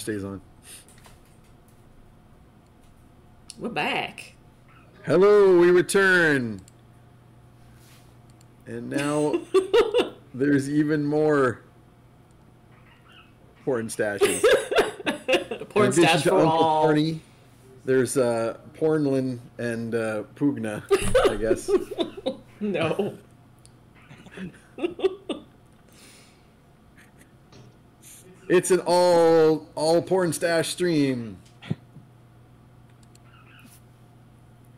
stays on. We're back. Hello, we return. And now there's even more porn stashes. Porn stash for Uncle all. Porny, there's uh, Pornlin and uh, Pugna, I guess. No. It's an all all porn stash stream.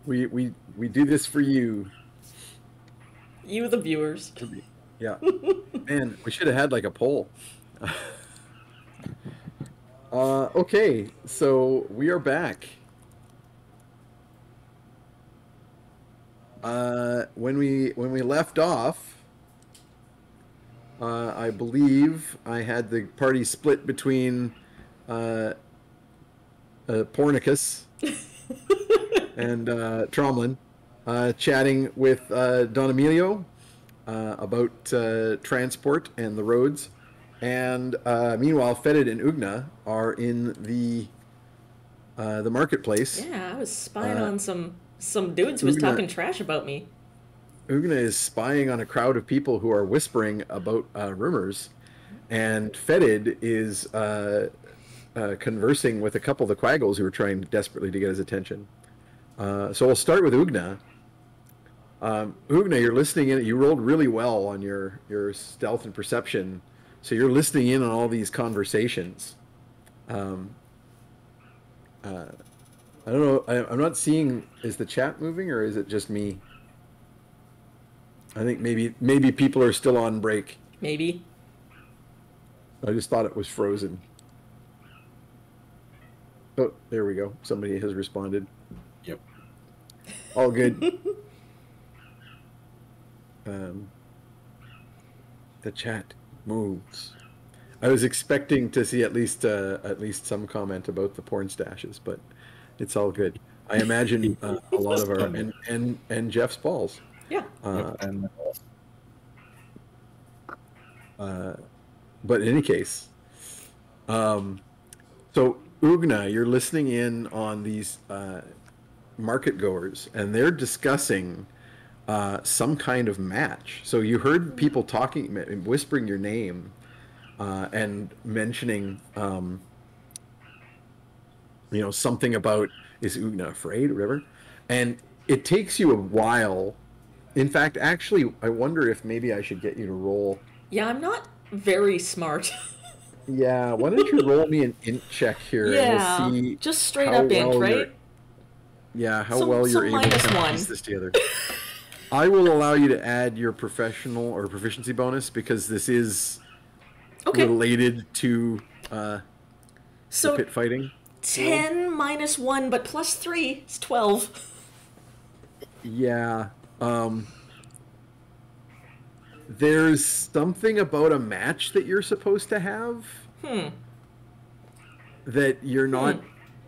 We we we do this for you. You, the viewers. Yeah. Man, we should have had like a poll. uh, okay, so we are back. Uh, when we when we left off, uh, I believe I had the party split between uh, uh, Pornicus and uh, Tromlin, uh, chatting with uh, Don Emilio uh, about uh, transport and the roads. And uh, meanwhile, Fetid and Oogna are in the uh, the marketplace. Yeah, I was spying on some some dudes who was Oogna- talking trash about me. Oogna is spying on a crowd of people who are whispering about uh, rumors, and Fetid is uh, uh, conversing with a couple of the Quaggles who are trying desperately to get his attention. Uh, so we'll start with Oogna. Um, Oogna, you're listening in. You rolled really well on your your stealth and perception, so you're listening in on all these conversations. Um, uh, I don't know. I, I'm not seeing. Is the chat moving or is it just me? I think maybe maybe people are still on break. Maybe. I just thought it was frozen. Oh, there we go. Somebody has responded. Yep. All good. um, the chat moves. I was expecting to see at least uh, at least some comment about the porn stashes, but it's all good. I imagine uh, a lot of our and and and Jeph's balls. Yeah. Uh, and Uh, but in any case, um, so Oogna, you're listening in on these uh, market goers, and they're discussing uh, some kind of match. So you heard people talking, whispering your name, uh, and mentioning, um, you know, something about is Oogna afraid or whatever, and it takes you a while. In fact, actually, I wonder if maybe I should get you to roll Yeah, I'm not very smart. Yeah, why don't you roll me an int check here yeah. and we'll see Just straight up int, well right? yeah, how well you're able to one. piece this together. I will allow you to add your professional or proficiency bonus because this is Okay. related to uh, So pit fighting. 10 minus 1, but plus 3 is 12. Yeah. Um, there's something about a match that you're supposed to have Hmm. that you're not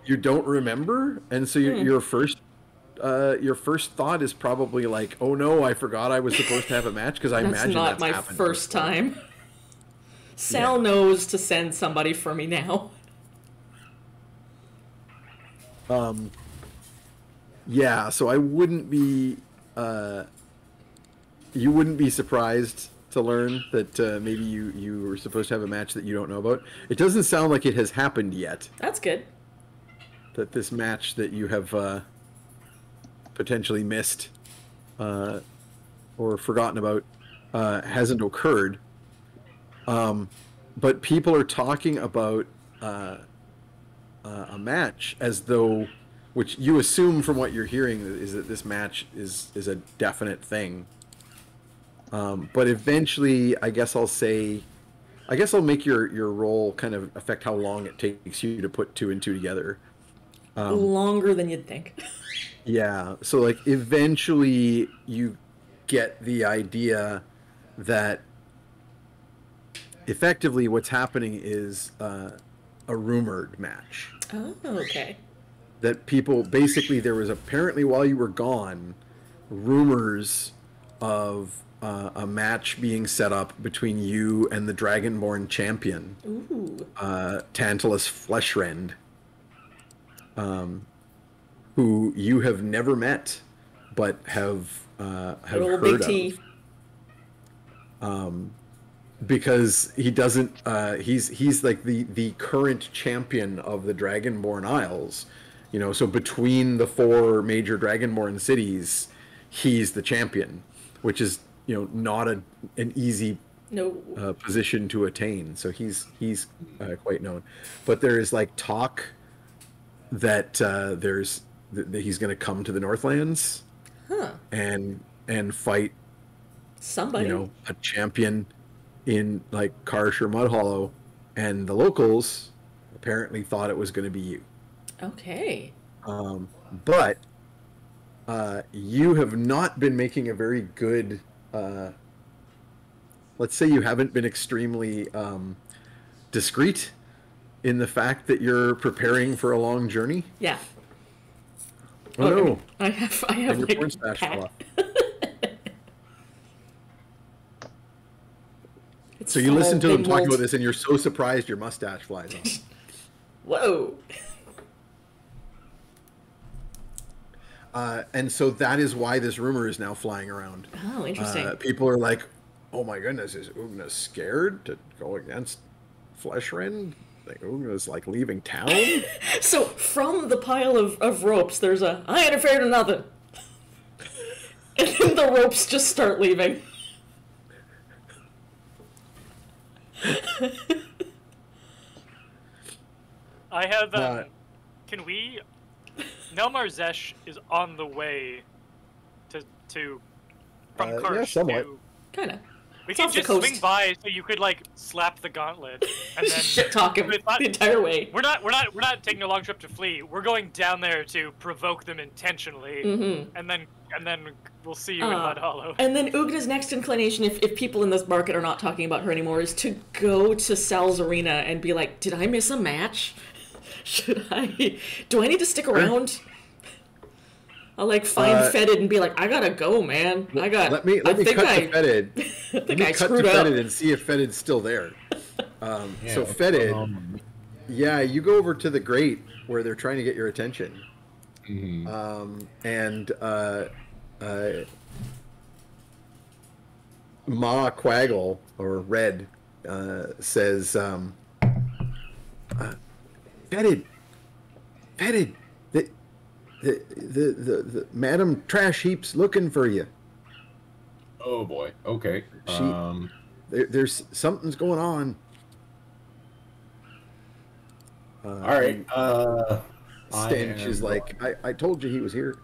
you don't remember and so your, Hmm. your first uh, your first thought is probably like oh no i forgot i was supposed to have a match because i That's imagine not that's my first before. time. Sal knows to send somebody for me now. um yeah so i wouldn't be uh you wouldn't be surprised to learn that uh, maybe you you were supposed to have a match that you don't know about it doesn't sound like it has happened yet That's good. that this match that you have uh, potentially missed uh, or forgotten about uh, hasn't occurred. Um, but people are talking about uh, uh, a match as though, which you assume from what you're hearing is that this match is is a definite thing. Um, but eventually, I guess I'll say, I guess I'll make your your role kind of affect how long it takes you to put two and two together. Um, Longer than you'd think. Yeah. So like eventually you get the idea that effectively what's happening is uh, a rumored match. Oh, okay. That people basically there was apparently while you were gone rumors of uh, a match being set up between you and the Dragonborn champion, Ooh. uh, Tantalus Fleshrend, um, who you have never met, but have uh, have old heard of because he doesn't. Uh, he's he's like the the current champion of the Dragonborn Isles. You know, so between the four major Dragonborn cities, he's the champion, which is you know not a an easy No. uh, position to attain. So he's he's uh, quite known. But there is like talk that uh, there's that he's going to come to the Northlands huh. and and fight Somebody. you know a champion in like Karsh or Mud Hollow, and the locals apparently thought it was going to be you. Okay. Um, but uh, you have not been making a very good. Uh, let's say you haven't been extremely um, discreet in the fact that you're preparing for a long journey. Yeah. Oh, no! I have. I have And your like porn stash fell off. It's So you listen to them big talk about this, and you're so surprised your mustache flies off. Whoa. Uh, and so that is why this rumor is now flying around. Oh, interesting. Uh, people are like, "Oh my goodness, is Oogna scared to go against Fleshrend? Like Oogna's like leaving town." so from the pile of, of ropes, there's a I ain't afraid of nothing. and then the ropes just start leaving. I have. Um, Uh, can we? Nelmar Zesh is on the way to to from Uh, yeah, somewhat. to. Kinda. We It's can just swing by so you could like slap the gauntlet and then Shit talking It's not- the entire way. We're not we're not we're not taking a long trip to flee. We're going down there to provoke them intentionally, Mm-hmm. and then and then we'll see you in Uh, Mud Hollow. And then Oogna's next inclination, if, if people in this market are not talking about her anymore, is to go to Sal's arena and be like, "Did I miss a match? Should I? Do I need to stick around?" I'll like find Uh, Fetid and be like, "I gotta go, man. I got. let me let I me think cut I, to Fetid. I Let me I cut to screwed up." Fetid and see if Fetid's still there. Um, Yeah, so what's Fetid, going yeah, you go over to the grate where they're trying to get your attention, Mhm. um, and uh, uh, Ma Quaggle or Red uh, says, um, uh, "Fetid, Fetid, the, the, the, the, the Madam Trash Heap's looking for you. Oh boy. Okay. She- Um. There, there's something's going on." Uh, All right. Uh. Stench is like, I, I told you he was here.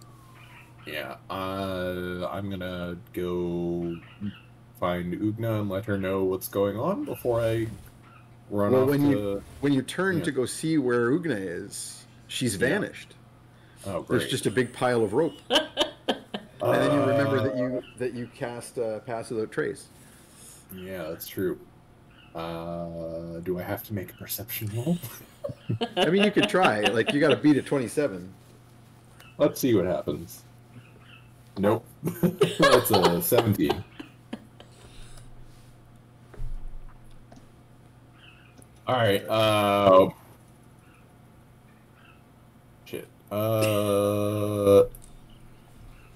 Yeah. Uh. I'm gonna go find Oogna and let her know what's going on before I run Well, off when to. you- When you turn Yeah. to go see where Oogna is, she's Yeah. vanished. Oh, great. There's just a big pile of rope, and then you remember that you that you cast uh, pass without trace. Yeah, that's true. Uh, do I have to make a perception roll? I mean, you could try. Like you got to beat a 27. Let's see what happens. Nope. that's a 17. All right. Uh. Shit. Uh.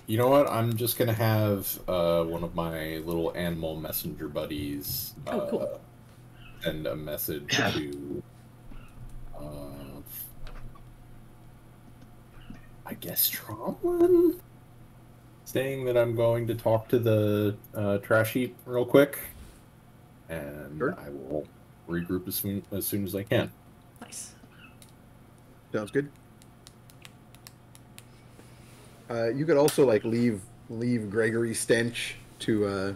You know what? I'm just gonna have uh, one of my little animal messenger buddies uh, Oh, cool. send a message to. Uh, I guess Tromlin, saying that I'm going to talk to the uh, trash heap real quick, and Sure. I will regroup as soon as soon as I can. Nice. Sounds good. Uh, you could also like leave leave Gregory Stench to uh,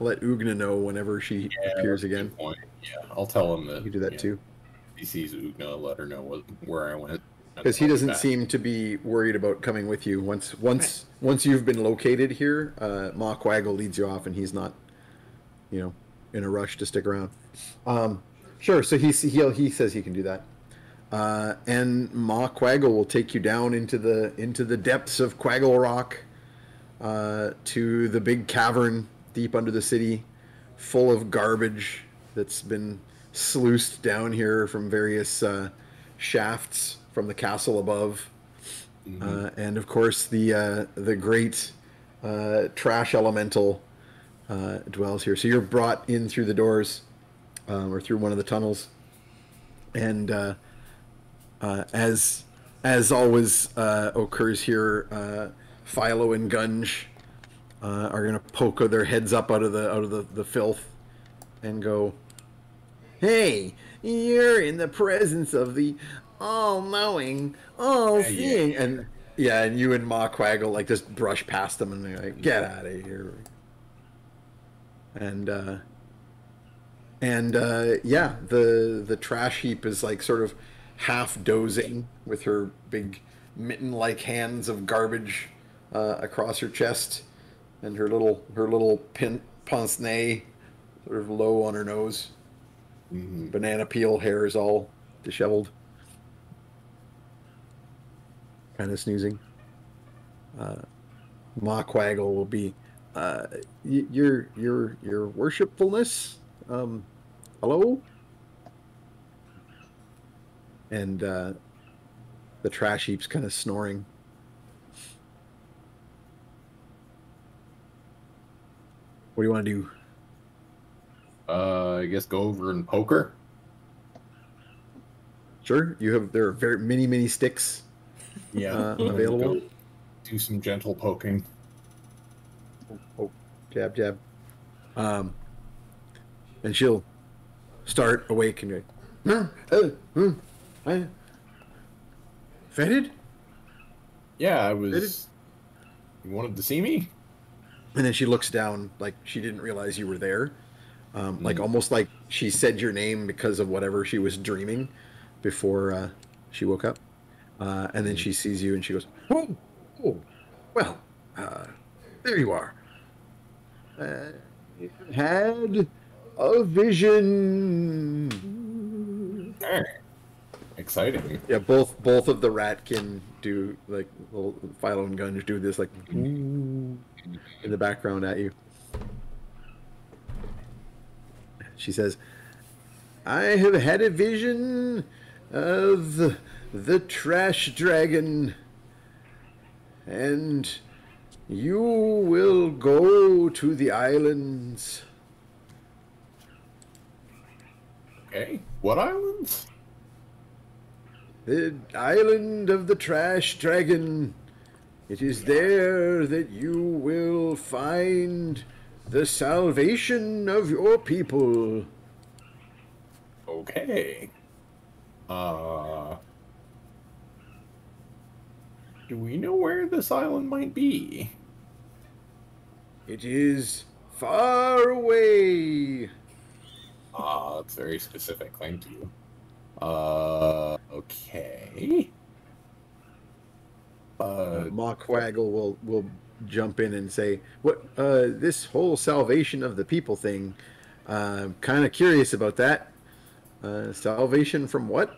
let Oogna know whenever she appears that's a good again. Point. Yeah, I'll tell him that. You do that yeah, too. If he sees Oogna, let her know what, where I went. because he doesn't back. seem to be worried about coming with you once once once you've been located here uh ma quaggle leads you off and he's not you know in a rush to stick around um sure so he he he says he can do that. Uh and ma quaggle will take you down into the into the depths of quaggle rock uh to the big cavern deep under the city, full of garbage that's been sluiced down here from various uh, shafts from the castle above, uh, and of course the uh, the great uh, trash elemental uh, dwells here. So you're brought in through the doors, um, or through one of the tunnels, and uh, uh, as as always uh, occurs here, uh, Philo and Gunge uh, are gonna poke their heads up out of the out of the, the filth, and go, "Hey, you're in the presence of the all-knowing, all-seeing," and yeah, and you and Ma Quaggle like just brush past them and they're like, "Get out of here." And uh, and uh, yeah, the the trash heap is like sort of half dozing with her big mitten-like hands of garbage uh, across her chest, and her little her little pin pince nez sort of low on her nose. Mhm. Banana peel hair is all disheveled, kind of snoozing. Uh, Ma Quaggle will be uh, y- your your your worshipfulness. Um, hello. And uh, the trash heap's kind of snoring. What do you want to do? Uh, I guess go over and poke her. Sure, you have there are very many many sticks Yeah, uh, available. Do some gentle poking. Oh, jab, jab. Um, and she'll start awake and go, "Huh? Uh, hmm, I fetid? Yeah, I was. You wanted to see me? And then she looks down like she didn't realize you were there. Um, like Mhm. almost like she said your name because of whatever she was dreaming before uh, she woke up. Uh, and then she sees you and she goes, Oh, oh well, uh, there you are. Uh, had a vision. Alright. Exciting. Yeah, both both of the ratkin do like little Philo and Gunge do this like in the background at you. She says, "I have had a vision of the trash dragon, and you will go to the islands." Okay. What islands? The island of the trash dragon. It is there that you will find the salvation of your people. Okay. Uh. Do we know where this island might be? It is far away. Ah, that's very specific. Thank you. Uh, okay. Uh, Ma Quaggle will will jump in and say, "What? Uh, this whole salvation of the people thing. Uh, I'm kind of curious about that. Uh, salvation from what?"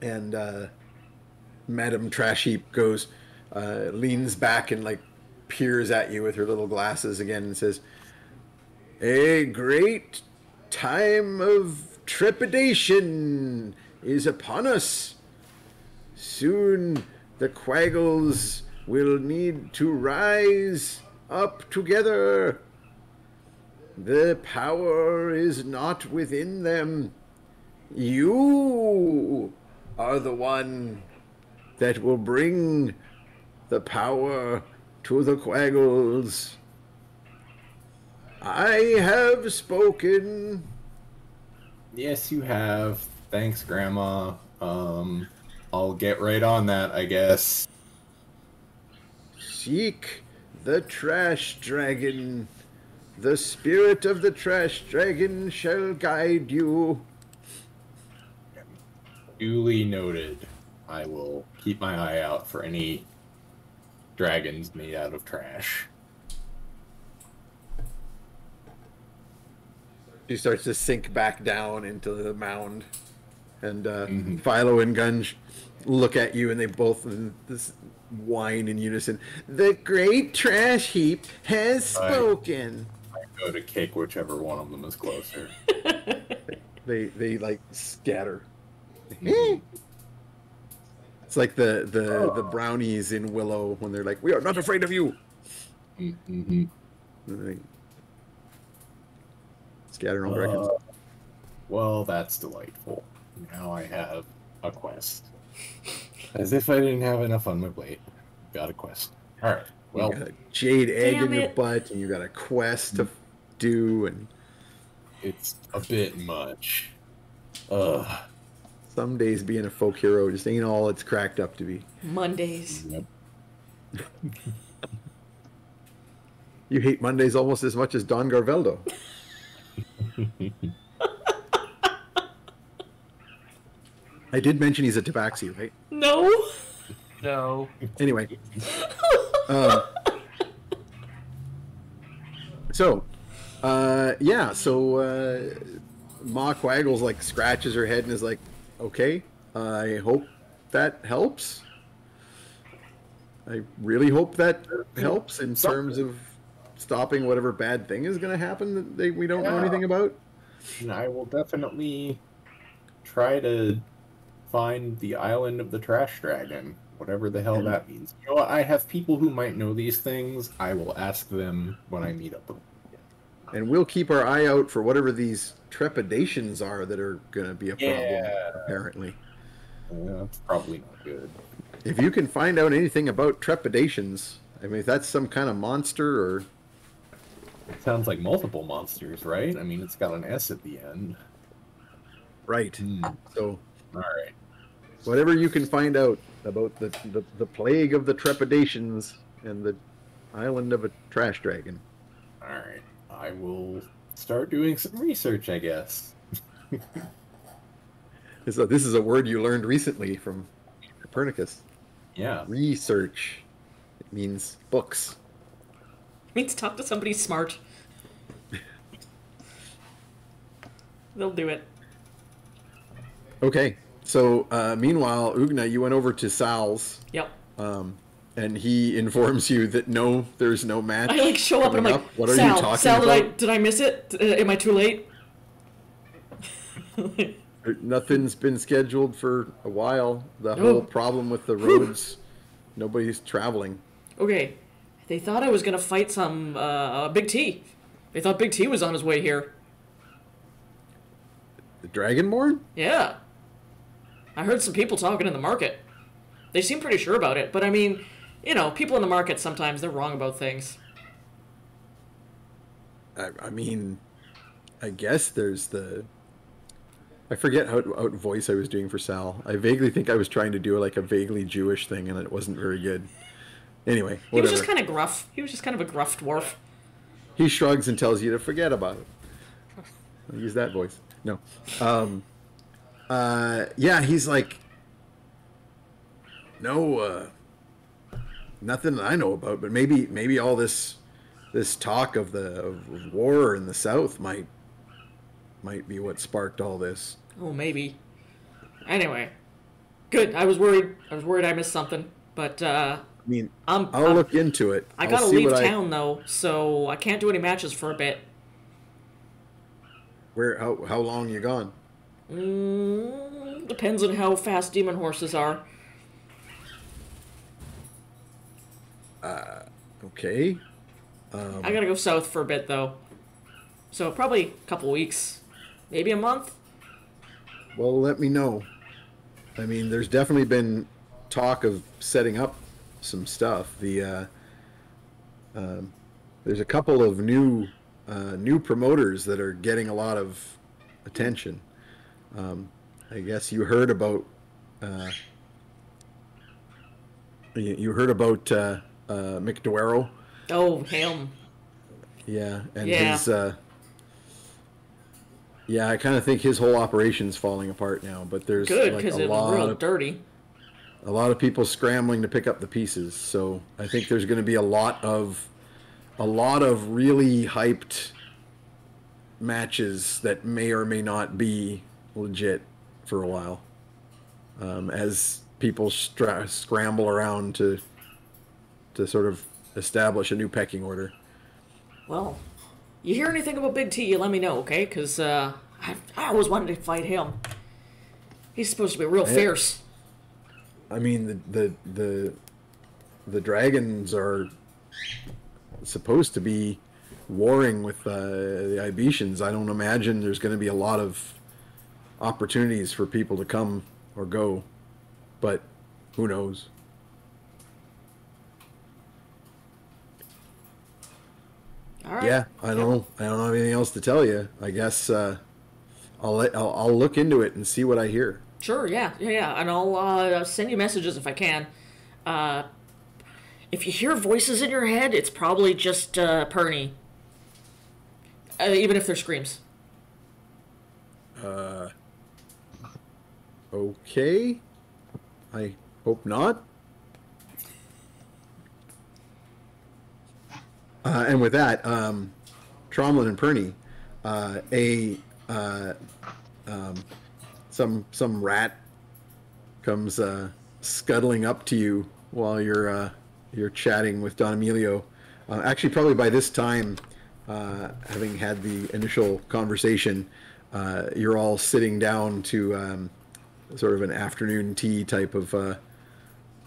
And uh, Madame Trash Heap goes, uh, leans back and like peers at you with her little glasses again and says, "A great time of trepidation is upon us." Soon the Quaggles will need to rise up together. The power is not within them. You are the one that will bring the power to the Quaggles. I have spoken. yes, you have. Thanks, Grandma. Um, I'll get right on that, I guess. Seek the trash dragon. The spirit of the trash dragon shall guide you. Duly noted. I will keep my eye out for any dragons made out of trash. She starts to sink back down into the mound. And uh, Mhm. Philo and Gunge look at you and they both this whine in unison. The great trash heap has spoken. I go to kick whichever one of them is closer. They they like scatter. it's like the the the brownies in Willow when they're like, "We are not afraid of you." mm-hmm. And they scatter all directions. Uh, well, that's delightful. Now I have a quest. As if I didn't have enough on my plate. Got a quest. Alright. Well, you got a jade egg Damn in your it. butt, and you got a quest to do, and it's a bit much. Ugh. some days being a folk hero just ain't all it's cracked up to be. Mondays. Yep. You hate Mondays almost as much as Don Garveldo. I did mention he's a tabaxi, right? No. No. Anyway. um, so, uh, yeah, so uh, Ma Quaggles like scratches her head and is like, okay, I hope that helps. I really hope that helps in terms of stopping whatever bad thing is going to happen that they, we don't know anything about. And I will definitely try to find the island of the trash dragon, whatever the hell that means. You know what? I have people who might know these things. I will ask them when I meet up with them. And we'll keep our eye out for whatever these trepidations are that are going to be a problem, Yeah. apparently. Yeah, that's probably not good. If you can find out anything about trepidations, I mean, if that's some kind of monster or It sounds like multiple monsters, right? I mean, it's got an S at the end. right, Hmm. so All right. whatever you can find out about the, the the plague of the trepidations and the island of a trash dragon. All right. I will start doing some research, I guess. So this is a word you learned recently from Copernicus. Yeah. Research. It means books. means talk to somebody smart. They'll do it. Okay. So uh, meanwhile, Oogna, you went over to Sal's, Yep. um, and he informs you that no, there's no match. I like show up and I'm like, What are Sal, you talking Sal, about? did I did I miss it? Uh, am I too late? Nothing's been scheduled for a while. The whole problem with the roads, nobody's traveling. okay, they thought I was gonna fight some uh, Big T. They thought Big T was on his way here. The Dragonborn? Yeah. I heard some people talking in the market. They seem pretty sure about it, but I mean, you know, people in the market sometimes they're wrong about things. I, I mean, I guess there's the. I forget how what voice I was doing for Sal. I vaguely think I was trying to do like a vaguely Jewish thing, and it wasn't very good. Anyway, He was just kind of gruff. He was just kind of a gruff dwarf. he shrugs and tells you to forget about it. I'll use that voice. No. Um, uh, yeah, he's like, no, uh, nothing that I know about, but maybe, maybe all this, this talk of the of war in the South might, might be what sparked all this. Oh, maybe. Anyway, good. I was worried. I was worried I missed something, but uh, I mean, I'm. I'll I'm- look into it. I gotta leave what I- town though, so I can't do any matches for a bit. where, how, how long you gone? Mm, depends on how fast demon horses are. Okay. Um, I gotta go south for a bit though, so probably a couple weeks, maybe a month. Well, let me know. I mean, there's definitely been talk of setting up some stuff. The uh, um, there's a couple of new uh, new promoters that are getting a lot of attention. Um, I guess you heard about uh, you, heard about uh, uh, McDowero. Oh, him. Yeah, and Yeah. his uh Yeah, I kind of think his whole operation's falling apart now, but there's Good, like because a it lot real of dirty. A lot of people scrambling to pick up the pieces. So, I think there's going to be a lot of a lot of really hyped matches that may or may not be legit for a while. Um, as people stra- scramble around to to sort of establish a new pecking order. Well, you hear anything about Big T, you let me know, okay? Because uh, I, I always wanted to fight him. He's supposed to be real Yeah. fierce. I mean, the the the the dragons are supposed to be warring with uh, the Ibetians. I don't imagine there's going to be a lot of opportunities for people to come or go, but who knows? All right. Yeah, I don't know. I don't have anything else to tell you. I guess uh, I'll let I'll, I'll look into it and see what I hear. Sure, yeah, yeah, yeah. And I'll uh, send you messages if I can. Uh, if you hear voices in your head, it's probably just uh, Perny. Uh, even if they're screams. Uh, okay. I hope not. Uh, and with that, um, Tromlin and Perny, uh, a uh, um, some some rat comes uh, scuttling up to you while you're uh, you're chatting with Don Emilio. Uh, actually, probably by this time, uh, having had the initial conversation, uh, you're all sitting down to um, sort of an afternoon tea type of uh,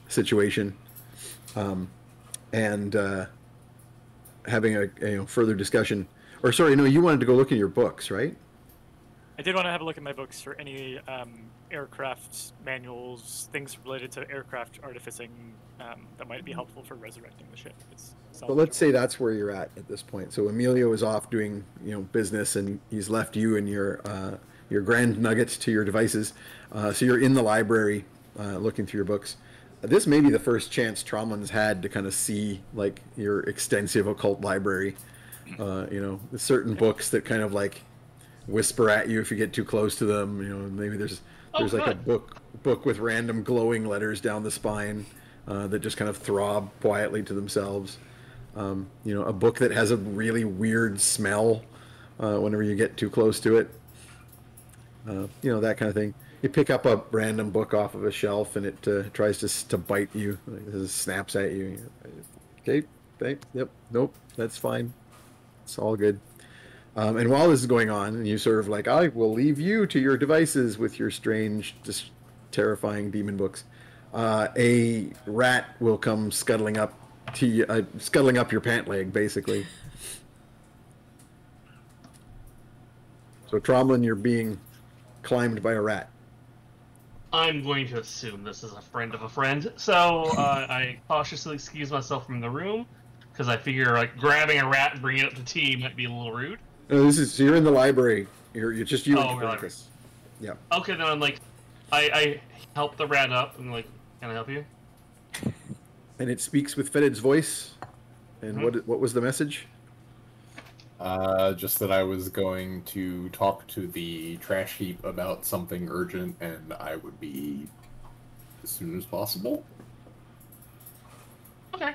situation, um, and having a, a you know, further discussion. Or sorry, no, you wanted to go look in your books, right? I did want to have a look at my books for any um, aircraft manuals, things related to aircraft artificing um, that might be helpful for resurrecting the ship. It's But let's say that's where you're at at this point. So Emilio is off doing you know business, and he's left you and your uh, your grand nuggets to your devices. Uh, so you're in the library uh, looking through your books. This may be the first chance Tromlin's had to kind of see like your extensive occult library. Uh, you know, certain books that kind of like whisper at you if you get too close to them. You know, maybe there's Oh, there's like a book book with random glowing letters down the spine uh, that just kind of throb quietly to themselves. Um, you know, a book that has a really weird smell uh, whenever you get too close to it. Uh, you know that kind of thing. You pick up a random book off of a shelf and it uh, tries to to bite you. It snaps at you. Okay, thank. Yep. Nope. That's fine. It's all good. Um, and while this is going on, and you sort of like, I will leave you to your devices with your strange, just terrifying demon books. Uh, a rat will come scuttling up to you, uh, scuttling up your pant leg, basically. So Tromlin, you're being climbed by a rat. I'm going to assume this is a friend of a friend, so uh, I cautiously excuse myself from the room because I figure like grabbing a rat and bringing it up to tea might be a little rude. No, this is so you're in the library. You're, you're just you Oh, and really? Copernicus. Yeah. Okay, then I'm like, I, I help the rat up and like, can I help you? And it speaks with Fetid's voice. And Mhm. what what was the message? Uh, just that I was going to talk to the trash heap about something urgent, and I would be as soon as possible. Okay.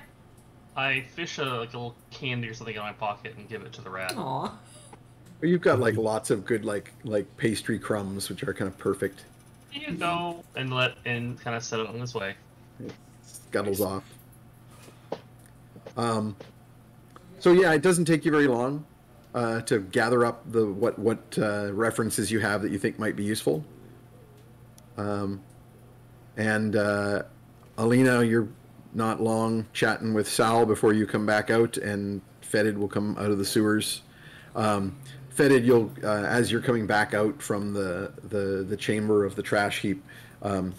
I fish a like a little candy or something in my pocket and give it to the rat. Aw. You've got like lots of good like like pastry crumbs, which are kind of perfect. You go, and let and kind of set it on this way. Scuttles off. Um, so yeah, it doesn't take you very long uh, to gather up the what what uh, references you have that you think might be useful. Um, and uh, Alina, you're not long chatting with Sal before you come back out, and Fetid will come out of the sewers. Um, Fetid, you'll uh, as you're coming back out from the the, the chamber of the trash heap, um,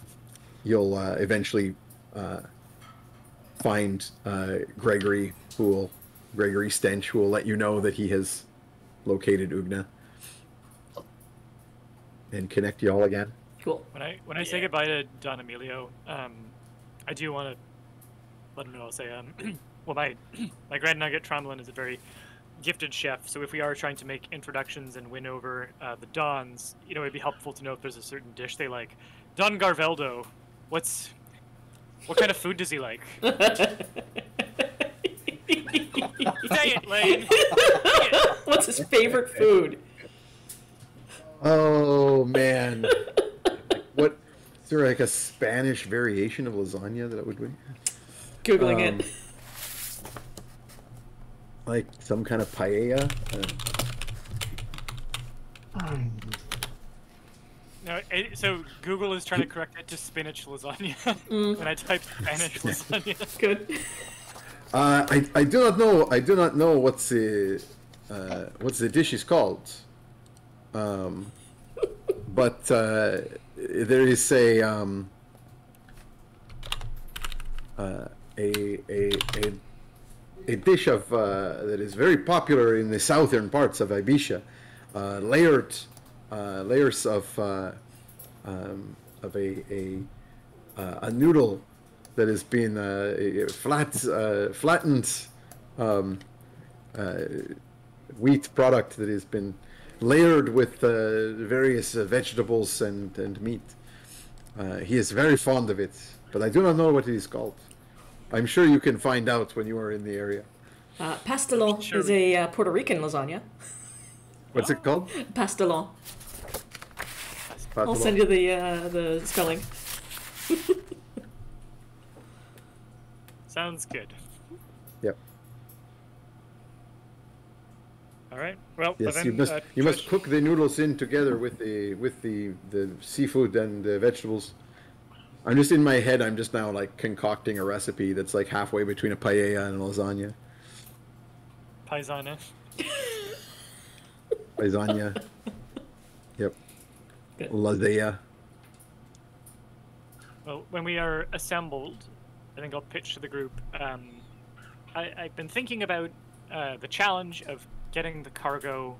you'll uh, eventually uh, find uh, Gregory, who will Gregory Stench, who will let you know that he has located Oogna and connect you all again. Cool. When I when I say goodbye to Don Emilio, um, I do want to let him know. I'll say, um, well, my my grand nugget Tromlin is a very gifted chef. So if we are trying to make introductions and win over uh, the Dons, you know, it'd be helpful to know if there's a certain dish they like. Don Garveldo, what's what kind of food does he like? Say it, Lane. Say it. What's his favorite food? Oh man, what Is there like a Spanish variation of lasagna that I would be? Googling Um, it. Like some kind of paella? No, it, so Google is trying to correct it to spinach lasagna. when I type Spanish lasagna, Good. Uh, I, I do not know. I do not know what's the uh, what's the dish is called. Um, but uh, there is a um, uh, a, a a a dish of uh, that is very popular in the southern parts of Ibiza. Uh, layered uh, layers of uh, um, of a a, uh, a noodle that has been uh, flat flattened um, wheat product that has been layered with various vegetables and, and meat. He is very fond of it, but I do not know what it is called. I'm sure you can find out when you are in the area. Uh, pastelon Sure. is a uh, Puerto Rican lasagna. What's it called? Pastelon. I'll send you the uh, the spelling. sounds good. Yep. All right. Well, Yes, then, you must uh, you must cook the noodles in together with the with the the seafood and the vegetables. I'm just in my head. I'm just now like concocting a recipe that's like halfway between a paella and a lasagna. paisana. Lasagna. yep. Good. Lasagna. Well, when we are assembled, I think I'll pitch to the group. Um, I, I've been thinking about uh, the challenge of getting the cargo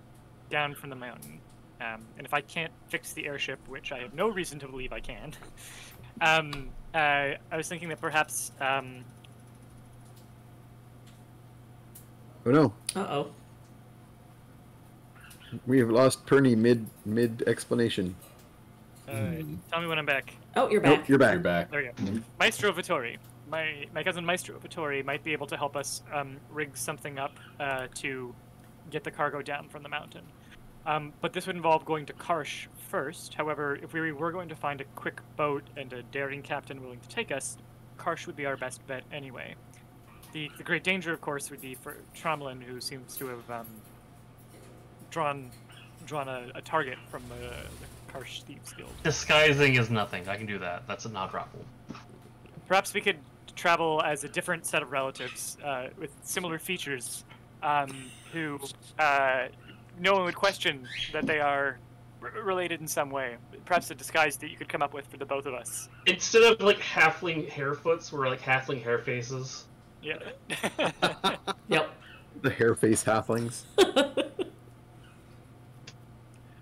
down from the mountain. Um, and if I can't fix the airship, which I have no reason to believe I can, um, uh, I was thinking that perhaps um, Oh no, Uh oh. we have lost Perny mid mid explanation. uh, Hmm. tell me when I'm back. Oh, you're Nope, back. you're back. You're back. There we go. Maestro Vittori. My my cousin Maestro Vittori might be able to help us um, rig something up uh, to get the cargo down from the mountain. Um, but this would involve going to Karsh first. However, if we were going to find a quick boat and a daring captain willing to take us, Karsh would be our best bet anyway. The, the great danger, of course, would be for Tromlin, who seems to have um, drawn drawn a, a target from the, the Karsh Thieves Guild. Disguising is nothing. I can do that. That's not a problem. Perhaps we could travel as a different set of relatives uh, with similar features, um, who uh, no one would question that they are related in some way. Perhaps a disguise that you could come up with for the both of us. Instead of like halfling harefoots, we're like halfling hair faces. Yeah. Yep. The hair face halflings.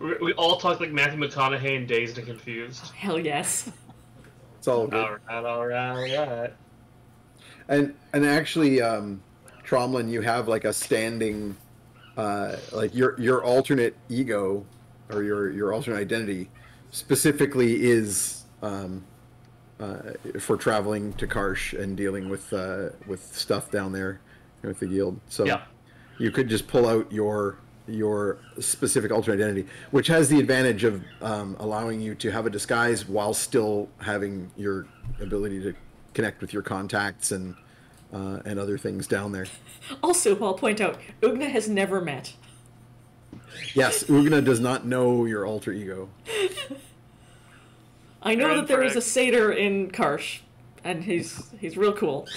We, we all talk like Matthew McConaughey and Dazed and Confused. Hell yes. It's all good. All right, all right, all right. And and actually, um, Tromlin, you have like a standing, uh, like your your alternate ego, or your your alternate identity, specifically is um, uh, for traveling to Karsh and dealing with uh, with stuff down there with the guild. So Yeah. you could just pull out your your specific alternate identity, which has the advantage of um, allowing you to have a disguise while still having your ability to connect with your contacts and uh, and other things down there. Also, I'll point out, Oogna has never met. Yes, Oogna does not know your alter ego. I know You're that there is a incorrect. satyr in Karsh, and he's he's real cool.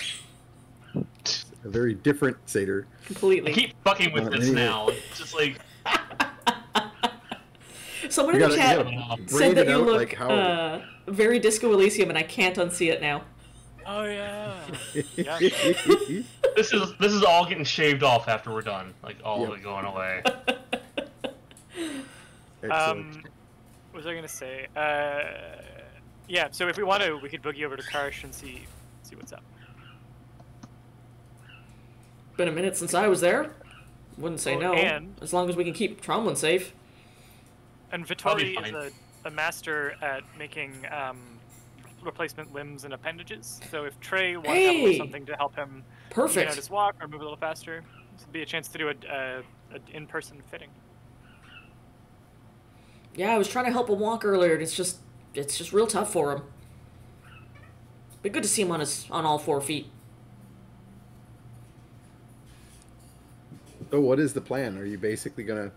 A very different satyr. I Completely. keep fucking with Uh, this anyway. now. It's just like Someone You in the gotta- chat said that you out look like how- uh, very Disco Elysium, and I can't unsee it now. oh yeah. yeah. this is this is all getting shaved off after we're done. Like all Yep. of it going away. Excellent. Um, what was I gonna say? Uh, yeah. So if we want to, we could boogie over to Karsh and see see what's up. Been a minute since I was there. Wouldn't say Oh, no. and- As long as we can keep Tromlin safe. And That'll Vittori is a, a master at making um, replacement limbs and appendages. So if Trey wants to have a little Hey! something to help him get Perfect. out his walk or move a little faster, this would be a chance to do a, a, a in-person fitting. Yeah, I was trying to help him walk earlier, and it's just it's just real tough for him. Be good to see him on his on all four feet. So what is the plan? Are you basically gonna?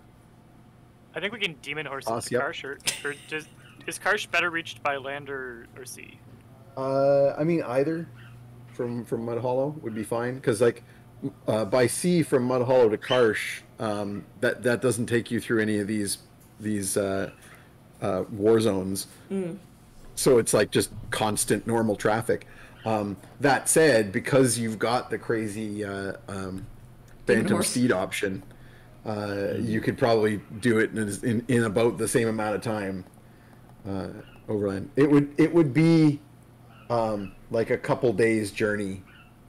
I think we can demon horse Toss into you up. Karsh, or, or does, is Karsh better reached by land or, or sea? Uh, I mean either from from Mud Hollow would be fine because like uh, by sea from Mud Hollow to Karsh, um, that that doesn't take you through any of these these uh, uh, war zones. So it's like just constant normal traffic. Um, that said, because you've got the crazy uh, um, phantom speed option, uh, you could probably do it in, in in about the same amount of time uh, overland. It would it would be um, like a couple days journey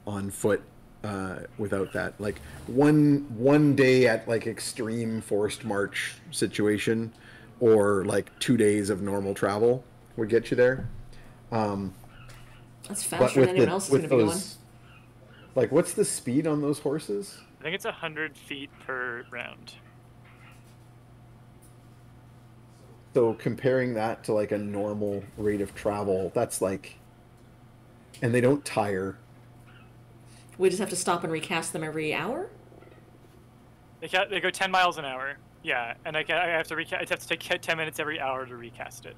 on foot uh, without that. Like one one day at like extreme forced march situation, or like two days of normal travel would get you there. Um, That's faster than anyone the, else is going to be going. like, what's the speed on those horses? I think it's a 100 feet per round. So comparing that to like a normal rate of travel, that's like, and they don't tire. We just have to stop and recast them every hour. They, ca- they go 10 miles an hour. Yeah, and I, ca- I have to reca- I have to take 10 minutes every hour to recast it.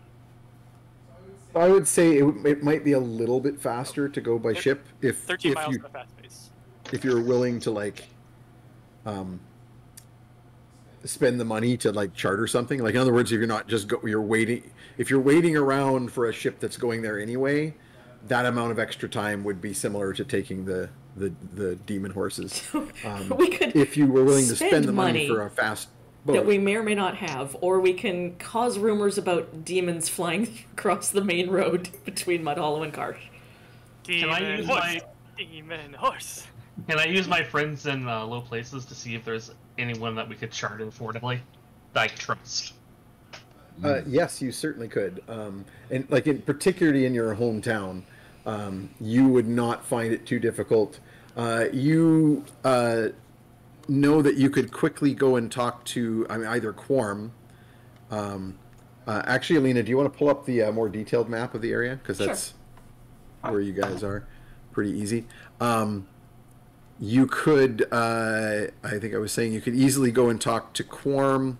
I would say it, it might be a little bit faster to go by ship if 13 if miles you, fast pace. if you're willing to like um spend the money to like charter something like in other words if you're not just go you're waiting if you're waiting around for a ship that's going there anyway that amount of extra time would be similar to taking the the, the demon horses um, we could if you were willing to spend, spend the money, money for a fast boat that we may or may not have, or we can cause rumors about demons flying across the main road between Mud Hollow and Karsh. Can I Demon use horse. my- Demon horse. Can I use my friends in uh, low places to see if there's anyone that we could chart affordably that I trust? Uh, yes, you certainly could. Um, and like in particularly in your hometown, um, you would not find it too difficult. Uh, you uh, know that you could quickly go and talk to I mean, either Quorm. Um, uh, actually, Alina, do you want to pull up the uh, more detailed map of the area because Sure. that's where you guys are? Pretty easy. Um, you could, uh, I think I was saying, you could easily go and talk to Quorm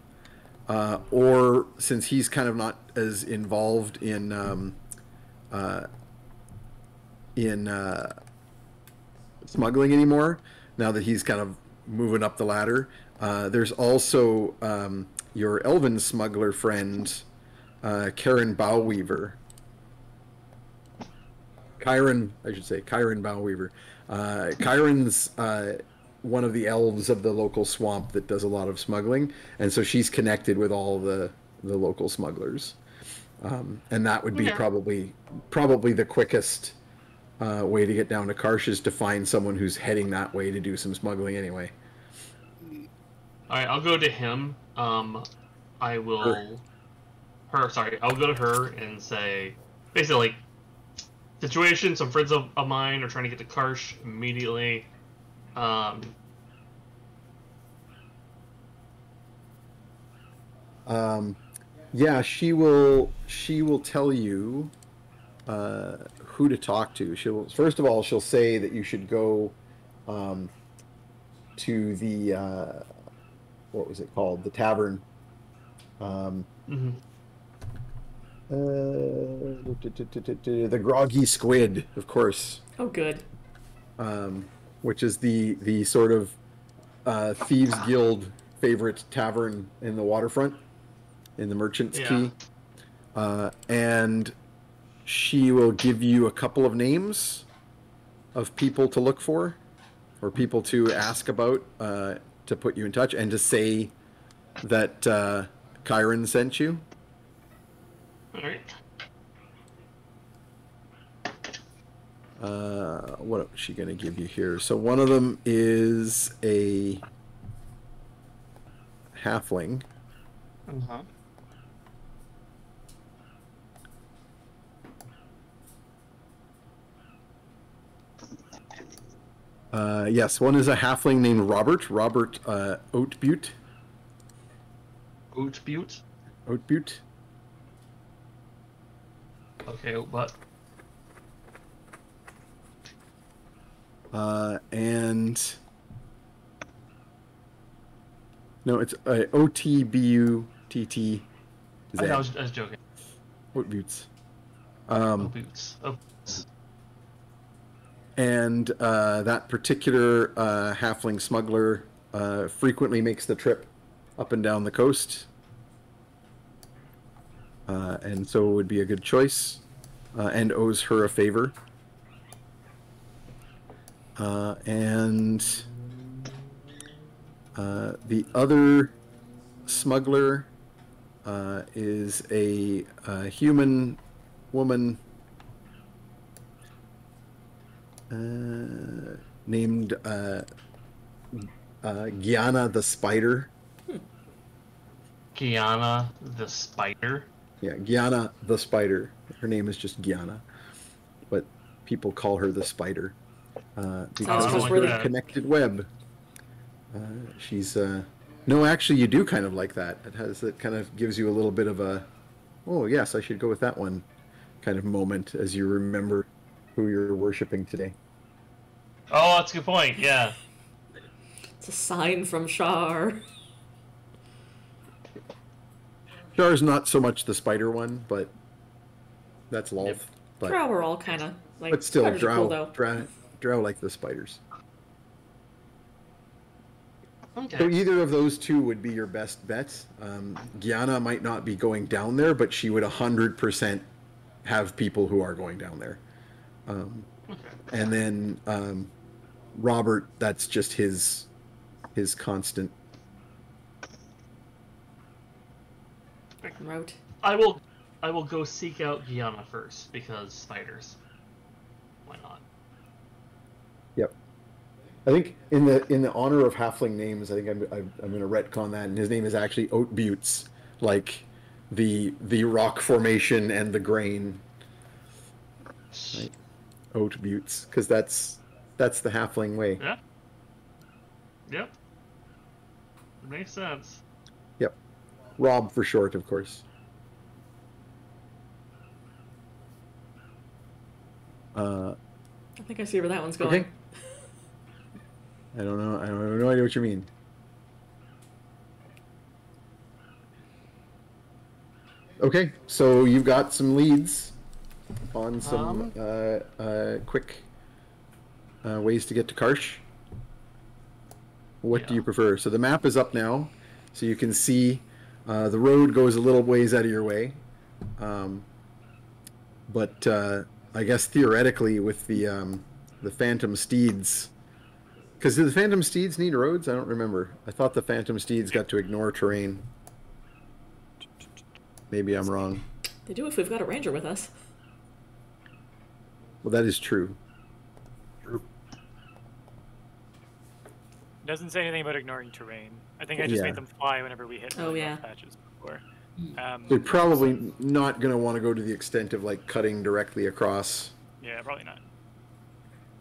uh, or since he's kind of not as involved in um, uh, in uh, smuggling anymore, now that he's kind of moving up the ladder, uh, there's also um, your elven smuggler friend, uh, Karen Bowweaver. Kyron, I should say, Kyron Bowweaver. Uh, Kyron's uh, one of the elves of the local swamp that does a lot of smuggling, and so she's connected with all the the local smugglers, um, and that would be Okay. probably probably the quickest uh, way to get down to Karsh is to find someone who's heading that way to do some smuggling anyway. All right, I'll go to him. Um, I will. Her. Her. sorry. I'll go to her and say, basically, situation. Some friends of, of mine are trying to get to Karsh immediately. Um, Um, yeah, she will. She will tell you uh, who to talk to. She'll first of all she'll say that you should go um, to the uh, what was it called? The tavern. Um, mhm. uh, the Groggy Squid, of course, Oh, good. um, which is the the sort of uh, thieves guild favorite tavern in the waterfront, in the Merchant's Yeah. Key, uh, and she will give you a couple of names of people to look for, or people to ask about, uh, to put you in touch, and to say that uh, Kyron sent you. All right. Uh, what is she going to give you here? So one of them is a halfling. Uh-huh. Uh, yes, one is a halfling named Robert. Robert uh, Oatbute. Oat Butte. Oatbutte. Okay, but Uh, and no, it's uh, O T B U T T Z. I, was, I was joking. Oat boots. Oh, Um, boots. Oh. And uh, that particular uh, halfling smuggler uh, frequently makes the trip up and down the coast, uh, and so it would be a good choice, uh, and owes her a favor. Uh, and the other smuggler is a, uh human woman uh, named uh, uh, Gianna the Spider. Kiana the spider. Yeah, Gianna the Spider. Her name is just Gianna, but people call her the Spider uh, because of trustworthy. her connected web. Uh, she's uh, no, actually, you do kind of like that. It has it kind of gives you a little bit of a, oh yes, I should go with that one, kind of moment as you remember who you're worshiping today. Oh, that's a good point. Yeah. It's a sign from Shar. Shar's not so much the spider one, but that's Lolth. Yep. But Drow are all kind of like. but still, spiders Drow, cool. Drow, Drow like the spiders. So either of those two would be your best bets. Um, Gianna might not be going down there, but she would hundred percent have people who are going down there. Um, okay. and then um, Robert, that's just his his constant. Route. I will. I will go seek out Gianna first because spiders. Why not? Yep. I think in the in the honor of halfling names, I think I'm I'm, I'm going to retcon that, and his name is actually Oat Buttes, like the the rock formation and the grain. Right. Oat Buttes, because that's that's the halfling way. Yeah. Yep. Makes sense. Yep. Rob for short, of course. Uh, I think I see where that one's going. Okay. I don't know. I have no idea what you mean. Okay, so you've got some leads on some Um. uh, uh, quick uh, ways to get to Karsh. What do you prefer? So the map is up now, so you can see uh, the road goes a little ways out of your way. Um, but uh, I guess theoretically, with the um, the Phantom Steeds, because do the Phantom Steeds need roads? I don't remember. I thought the Phantom Steeds got to ignore terrain. Maybe I'm wrong. They do if we've got a ranger with us. Well, that is true. Doesn't say anything about ignoring terrain. I think I just Yeah. made them fly whenever we hit Oh, yeah. rough patches before. Um, They're probably not going to want to go to the extent of like cutting directly across. yeah, probably not.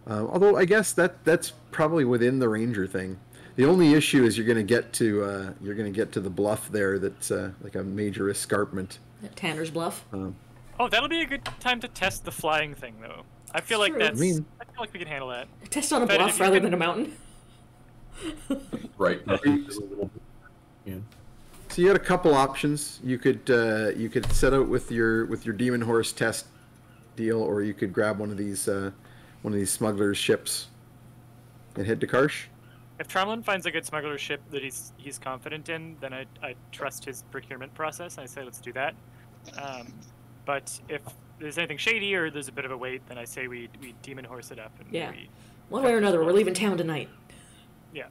Um, although I guess that that's probably within the ranger thing. The only issue is you're going to get to uh, you're going to get to the bluff there. That's uh, like a major escarpment. Tanner's Bluff. Um, Oh, that'll be a good time to test the flying thing, though. I feel like True. That's. I, mean- feel like we can handle that. Test on a But bluff rather can- than a mountain. Right. Yeah. So you had a couple options. You could uh, you could set out with your with your demon horse test deal, or you could grab one of these uh, one of these smugglers' ships and head to Karsh. If Tromlin finds a good smuggler ship that he's he's confident in, then I, I trust his procurement process. and I say let's do that. Um, but if there's anything shady or there's a bit of a wait, then I say we we demon horse it up and Yeah. we One way or another, we're leaving town tonight. Yeah.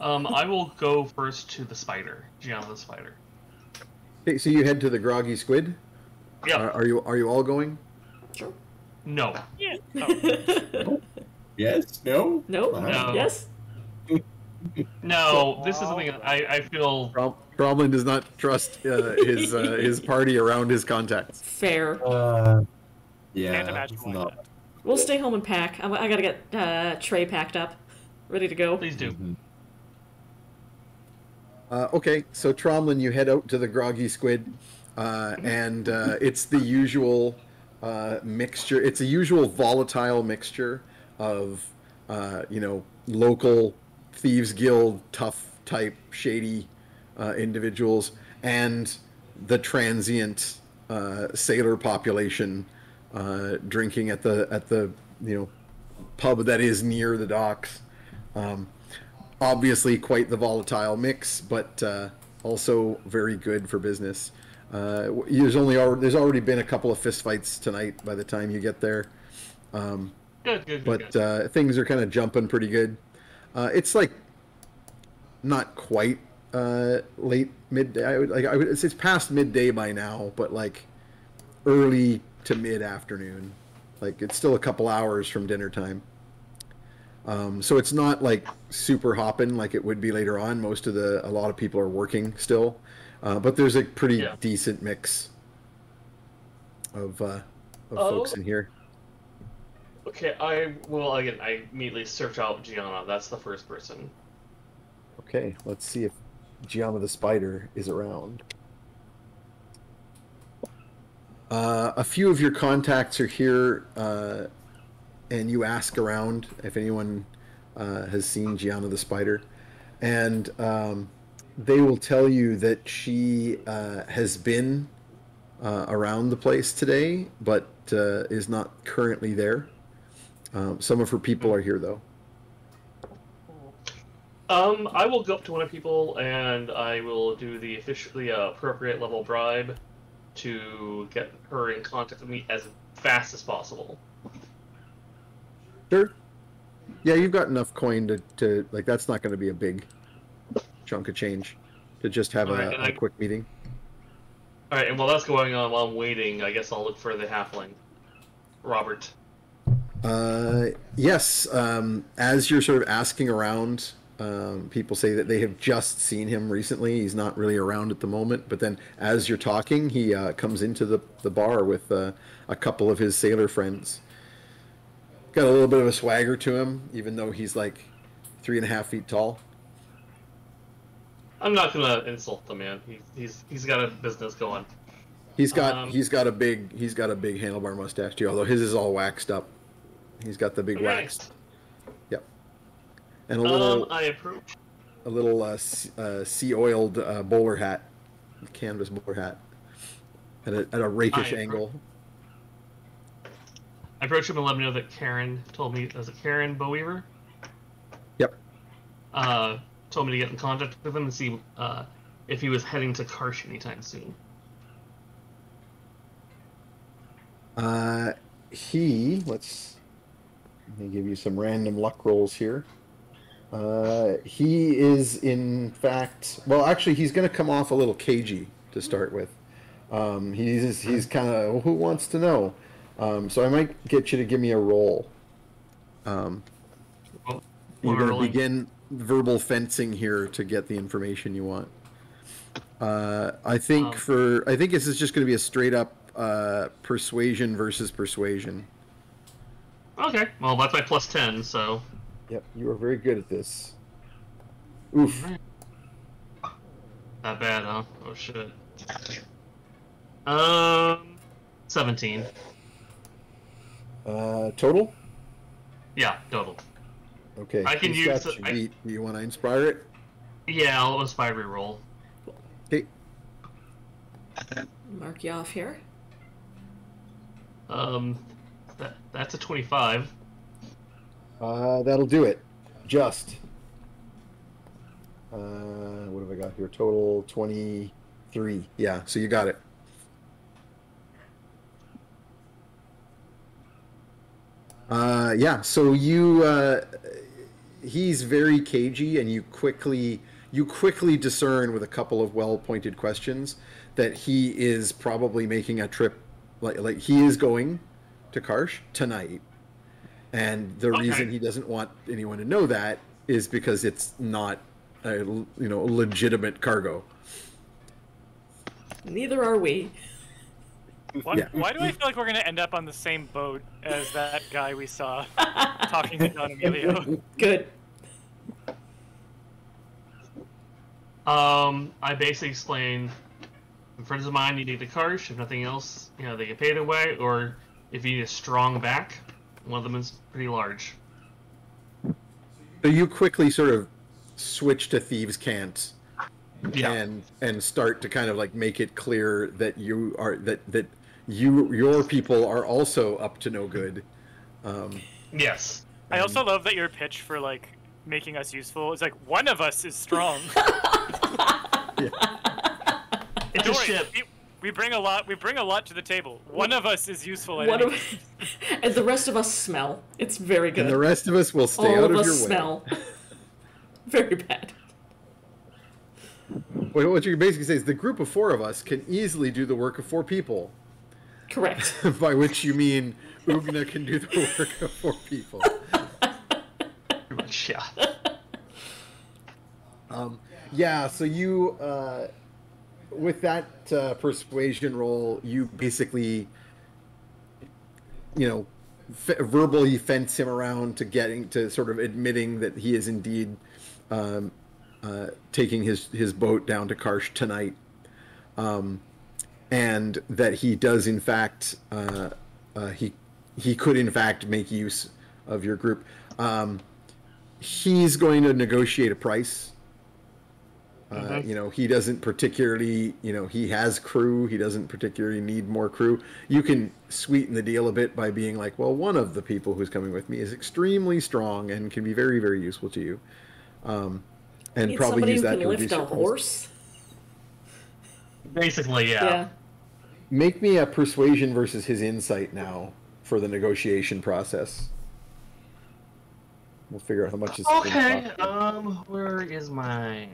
Um, I will go first to the spider, Gianna the spider. Okay, so you head to the Groggy Squid. Yeah. Are, are you are you all going? Sure. no. Yeah. Oh, Yes? No? no? No. Yes? No. This is something I, I feel. Rob, Roblin does not trust uh, his uh, his party around his contacts. Fair. Uh, Can't yeah. imagine why not. not. We'll stay home and pack. I, I gotta get uh, Trey packed up, ready to go. Please do. Mhm. Uh, okay, so Tromlin, you head out to the Groggy Squid, uh, and uh, it's the usual uh, mixture. It's a usual volatile mixture of uh, you know, local thieves guild, tough type, shady uh, individuals, and the transient uh, sailor population uh, drinking at the at the you know pub that is near the docks. Um, obviously, quite the volatile mix, but uh, also very good for business. Uh, there's only there's already been a couple of fistfights tonight. By the time you get there, um, Good, good, good. but uh, things are kind of jumping pretty good. Uh, it's like not quite uh, late midday. I would like I would it's, it's past midday by now, but like early to mid afternoon. Like it's still a couple hours from dinner time. Um, so it's not like super hopping like it would be later on. Most of the a lot of people are working still, uh, but there's a pretty Yeah. decent mix of uh, of Oh. folks in here. Okay, I will again. I immediately search out Gianna. That's the first person. Okay, let's see if Gianna the Spider is around. Uh, a few of your contacts are here, uh, and you ask around if anyone uh, has seen Gianna the Spider, and um, they will tell you that she uh, has been uh, around the place today, but uh, is not currently there. Um, some of her people are here, though. Um, I will go up to one of people and I will do the officially uh, appropriate level bribe to get her in contact with me as fast as possible. Sure. Yeah, you've got enough coin to, to like that's not going to be a big chunk of change to just have Alright, a, and a I- quick meeting. All right, and while that's going on, while I'm waiting, I guess I'll look for the halfling, Robert. Uh, yes. Um, as you're sort of asking around, um, people say that they have just seen him recently. He's not really around at the moment. But then, as you're talking, he uh, comes into the the bar with uh, a couple of his sailor friends. Got a little bit of a swagger to him, even though he's like three and a half feet tall. I'm not gonna insult the man. He's he's he's got a business going. He's got Um, he's got a big he's got a big handlebar mustache too. Although his is all waxed up. He's got the big waxed. Yep. And a little Um, I approach. a little uh, s- uh, sea oiled uh, bowler hat, canvas bowler hat, at a, at a rakish angle. I approached him and let him know that Karen told me. Was a Karen Bowweaver? Yep. Uh, told me to get in contact with him and see uh, if he was heading to Karsh anytime soon. Uh, he let's let me give you some random luck rolls here. Uh, he is in fact well, actually, he's going to come off a little cagey to start with. Um, he's he's kind of who wants to know. Um, so I might get you to give me a roll. Um, Well, you're going to begin verbal fencing here to get the information you want. Uh, I think Um, for I think this is just going to be a straight up uh, persuasion versus persuasion. Okay, well that's my plus ten, so Yep, you are very good at this. Oof. not bad, huh? Oh shit. Um, seventeen. Uh, total? Yeah, total. Okay. I can he's use got you I- beat. Do you want to inspire it? Yeah, I'll inspire reroll. Okay. Mark you off here. Um, that that's a twenty-five. Uh, that'll do it. Just. Uh, what have I got here? Total 23. Yeah, so you got it. Uh, yeah, so you, uh, he's very cagey and you quickly, you quickly discern with a couple of well-pointed questions that he is probably making a trip, like, like he is going to Karsh tonight. And the Okay. reason he doesn't want anyone to know that is because it's not a you know legitimate cargo. Neither are we. Why, Yeah. why do I feel like we're gonna end up on the same boat as that guy we saw talking to Don Emilio? Good. Um, I basically explain, friends of mine, you need a Karsh. If nothing else, you know, they get paid away. Or if you need a strong back, one of them is pretty large. So you quickly sort of switch to thieves' cant Yeah. and and start to kind of like make it clear that you are that that you your people are also up to no good. Um, Yes. I also love that your pitch for like making us useful is like one of us is strong. It's Don't a worry, ship. we, we bring a lot. We bring a lot to the table. One of us is useful. At One of, anything. and the rest of us smell. It's very good. and the rest of us will stay All out of of us your way. smell. very bad. What what you can basically say is the group of four of us can easily do the work of four people, Correct. by which you mean Oogna can do the work of four people. Pretty much, yeah. Um, yeah, so you, uh, with that uh, persuasion roll, you basically, you know, f- verbally fence him around to getting to sort of admitting that he is indeed um, uh, taking his his boat down to Karsh tonight, um, and that he does in fact uh, uh, he he could in fact make use of your group. Um, he's going to negotiate a price. Uh, Mhm. You know, he doesn't particularly, you know, he has crew. He doesn't particularly need more crew. You can sweeten the deal a bit by being like, well, one of the people who's coming with me is extremely strong and can be very, very useful to you. Um, and Need probably use who that can to lift reduce a your price. horse. Basically, yeah. Yeah. Make me a persuasion versus his insight now for the negotiation process. We'll figure out how much is. Okay. Um, where is my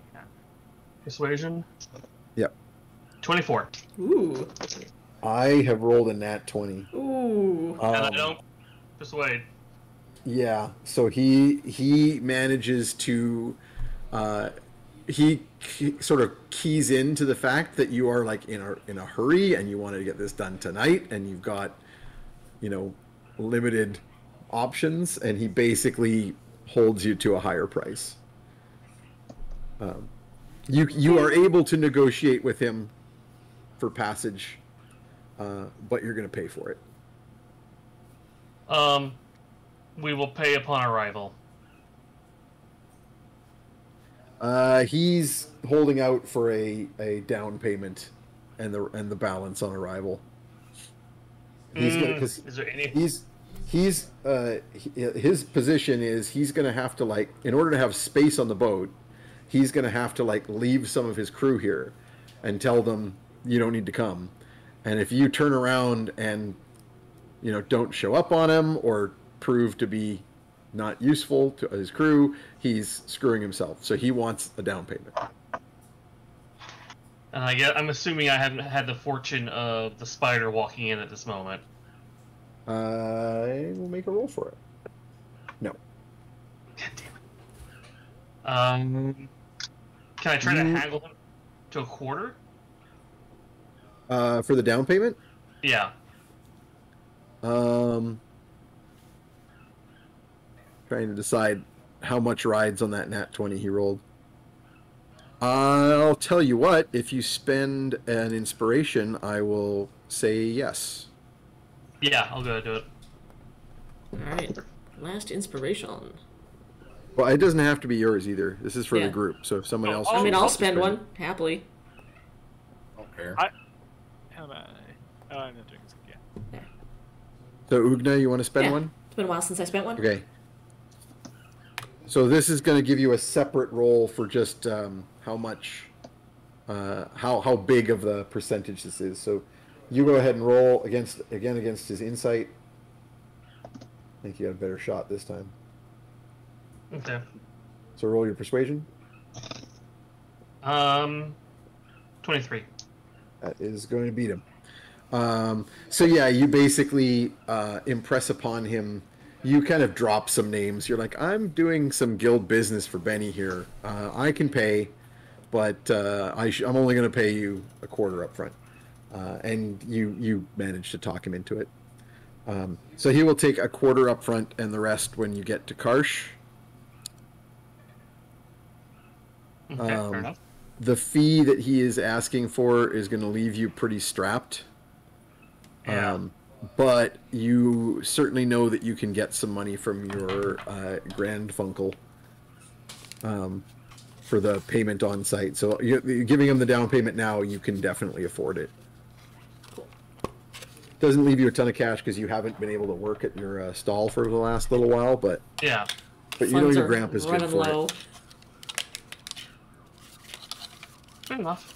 persuasion? Yep. Twenty-four. Ooh. I have rolled a nat twenty. Ooh. and I Um, don't persuade. Yeah, so he he manages to uh, he key, sort of keys into the fact that you are like in a in a hurry and you want to get this done tonight and you've got you know limited options and he basically holds you to a higher price. Um, you you are able to negotiate with him for passage, uh, but you're going to pay for it. Um, we will pay upon arrival. Uh, he's holding out for a, a down payment and the and the balance on arrival. He's gonna Mm, because is there any? he's he's uh he, his position is he's gonna have to like in order to have space on the boat, he's gonna have to like leave some of his crew here, and tell them you don't need to come, and if you turn around and you know don't show up on him or prove to be not useful to his crew, he's screwing himself. So he wants a down payment. And I get, I'm assuming I haven't had the fortune of the spider walking in at this moment. I will make a roll for it. No. God damn it. Um, can I try to haggle him to a quarter? Uh, for the down payment, Yeah. um, trying to decide how much rides on that nat twenty he rolled. I'll tell you what. If you spend an inspiration, I will say yes. Yeah, I'll go do it. All right. Last inspiration. Well, it doesn't have to be yours either. This is for Yeah. the group. So if someone Oh, else, oh, I mean, I'll to spend it- one happily. don't care. I- How am I? Oh, I'm not doing this. Yeah. So Oogna, you want to spend Yeah. one? It's been a while since I spent one. Okay. So this is going to give you a separate roll for just um, how much, uh, how how big of the percentage this is. So you go ahead and roll against again against his insight. I think you got a better shot this time. Okay. So roll your persuasion. Um, 23. That is going to beat him. Um, so yeah, you basically uh, impress upon him. You kind of drop some names. You're like, I'm doing some guild business for Benny here. Uh, I can pay, but uh, I sh- I'm only going to pay you a quarter up front. Uh, and you you manage to talk him into it. Um, so he will take a quarter up front and the rest when you get to Karsh. Okay, Um, fair enough. The fee that he is asking for is going to leave you pretty strapped. Yeah. Um, but you certainly know that you can get some money from your uh, grandfunkel um, for the payment on site. So you, you're giving them the down payment now, you can definitely afford it. Cool. Doesn't leave you a ton of cash because you haven't been able to work at your uh, stall for the last little while, but Yeah. but you know your are grandpa's good for low. it. Fair enough.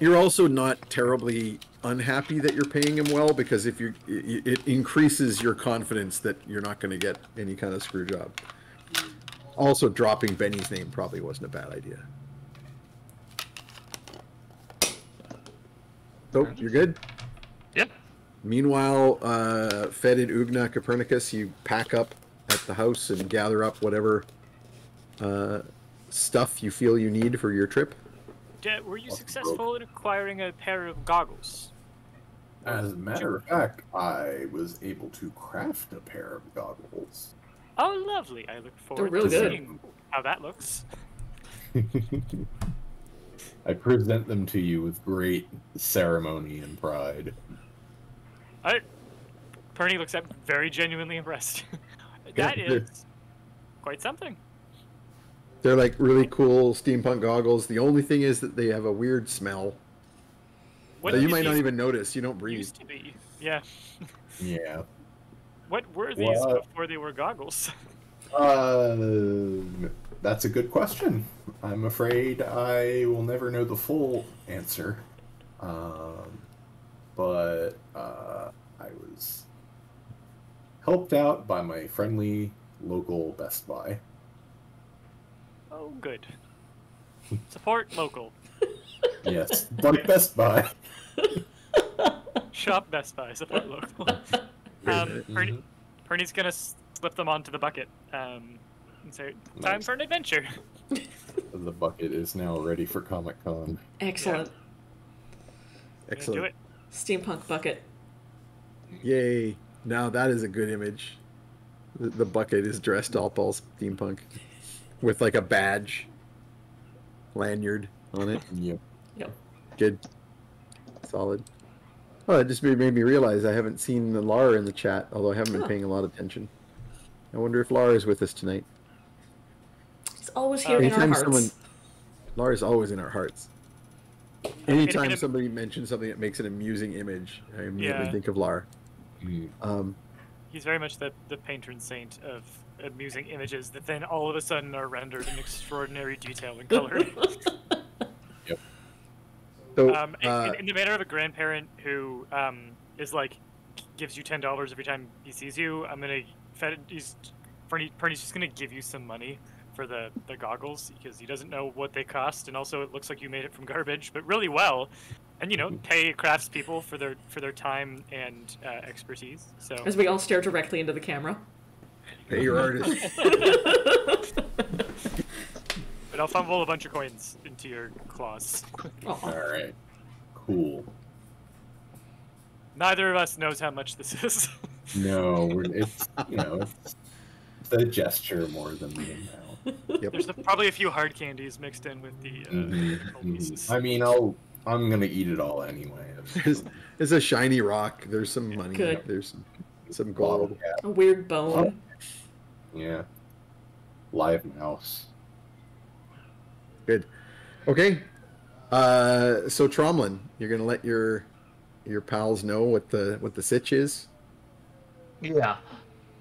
You're also not terribly unhappy that you're paying him well because if you it it increases your confidence that you're not going to get any kind of screw job. Also, dropping Benny's name probably wasn't a bad idea. Oh, you're good. Yep. Meanwhile, uh, Fed in Oogna Copernicus, you pack up at the house and gather up whatever uh, stuff you feel you need for your trip. Da- were you Off the successful in acquiring a pair of goggles? As a matter of fact, I was able to craft a pair of goggles. Oh, lovely! I look forward really to good. seeing how that looks. I present them to you with great ceremony and pride. I, Perny looks up very genuinely impressed. that Good. is quite something. They're like really cool steampunk goggles. The only thing is that they have a weird smell What that you might not even notice. You don't breathe. used to be? Yeah. Yeah. What were these What? before they were goggles? Um, that's a good question. I'm afraid I will never know the full answer. Um, but uh, I was helped out by my friendly local Best Buy. Oh, good. Support local. Yes, like Best Buy. Shop Best Buy. Is Support local. Um, Perny, Mhm. Perny's gonna slip them onto the bucket. Um, and say, "Time Nice. for an adventure." The bucket is now ready for Comic Con. Excellent. Gonna Excellent. Do it. Steampunk bucket. Yay! Now that is a good image. The, the bucket is dressed all all steampunk, with like a badge, lanyard on it. Yep. Yep. Good. Solid. Oh, it just made, made me realize I haven't seen Lara in the chat, although I haven't been Huh. paying a lot of attention. I wonder if Lara is with us tonight. It's always here in our hearts. someone- Laura's always in our hearts. Anytime it- somebody mentions something that makes an amusing image, I immediately Yeah. think of Laura. Mm. Um, He's very much the, the patron saint of amusing images that then all of a sudden are rendered in extraordinary detail and color. so, um, in, uh, in, in the manner of a grandparent who um, is like gives you ten dollars every time he sees you, I'm gonna Fed, he's Fernie, Perny's just gonna give you some money for the, the goggles because he doesn't know what they cost, and also it looks like you made it from garbage, but really well, and you know pay craftspeople for their for their time and uh, expertise. So As we all stare directly into the camera. pay your artist. But I'll fumble a bunch of coins into your claws. All right. Cool. Neither of us knows how much this is. No, it's you know it's the gesture more than the amount. Yep. There's the, probably a few hard candies mixed in with the uh, gold mhm. pieces. I mean, I'll I'm gonna eat it all anyway. It's, it's a shiny rock. There's some money. Good. There's some, some gold. cap, A weird bone. yeah. Live mouse. Good. Okay. Uh, so Tromlin, you're gonna let your your pals know what the what the sitch is. Yeah.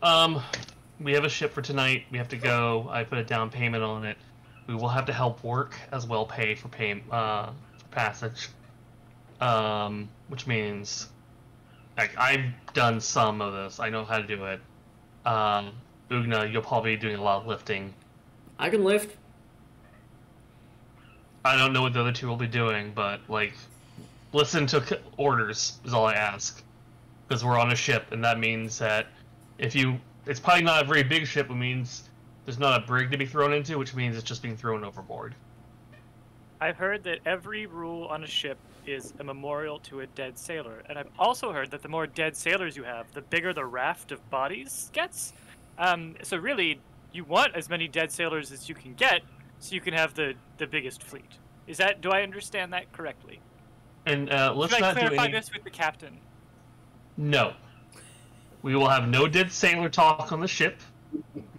Um, we have a ship for tonight. We have to go. I put a down payment on it. We will have to help work as well pay for pay uh, for passage. Um, which means like I've done some of this. I know how to do it. Um, Oogna, you'll probably be doing a lot of lifting. I can lift. I don't know what the other two will be doing, but like, listen to orders is all I ask, because we're on a ship, and that means that if you, it's probably not a very big ship. It means there's not a brig to be thrown into, which means it's just being thrown overboard. I've heard that every rule on a ship is a memorial to a dead sailor, and I've also heard that the more dead sailors you have, the bigger the raft of bodies gets. Um, so really, you want as many dead sailors as you can get, so you can have the the biggest fleet. Is that? Do I understand that correctly? And uh, let's Should I not do clarify any. this with the captain? No, we will have no dead sailor talk on the ship.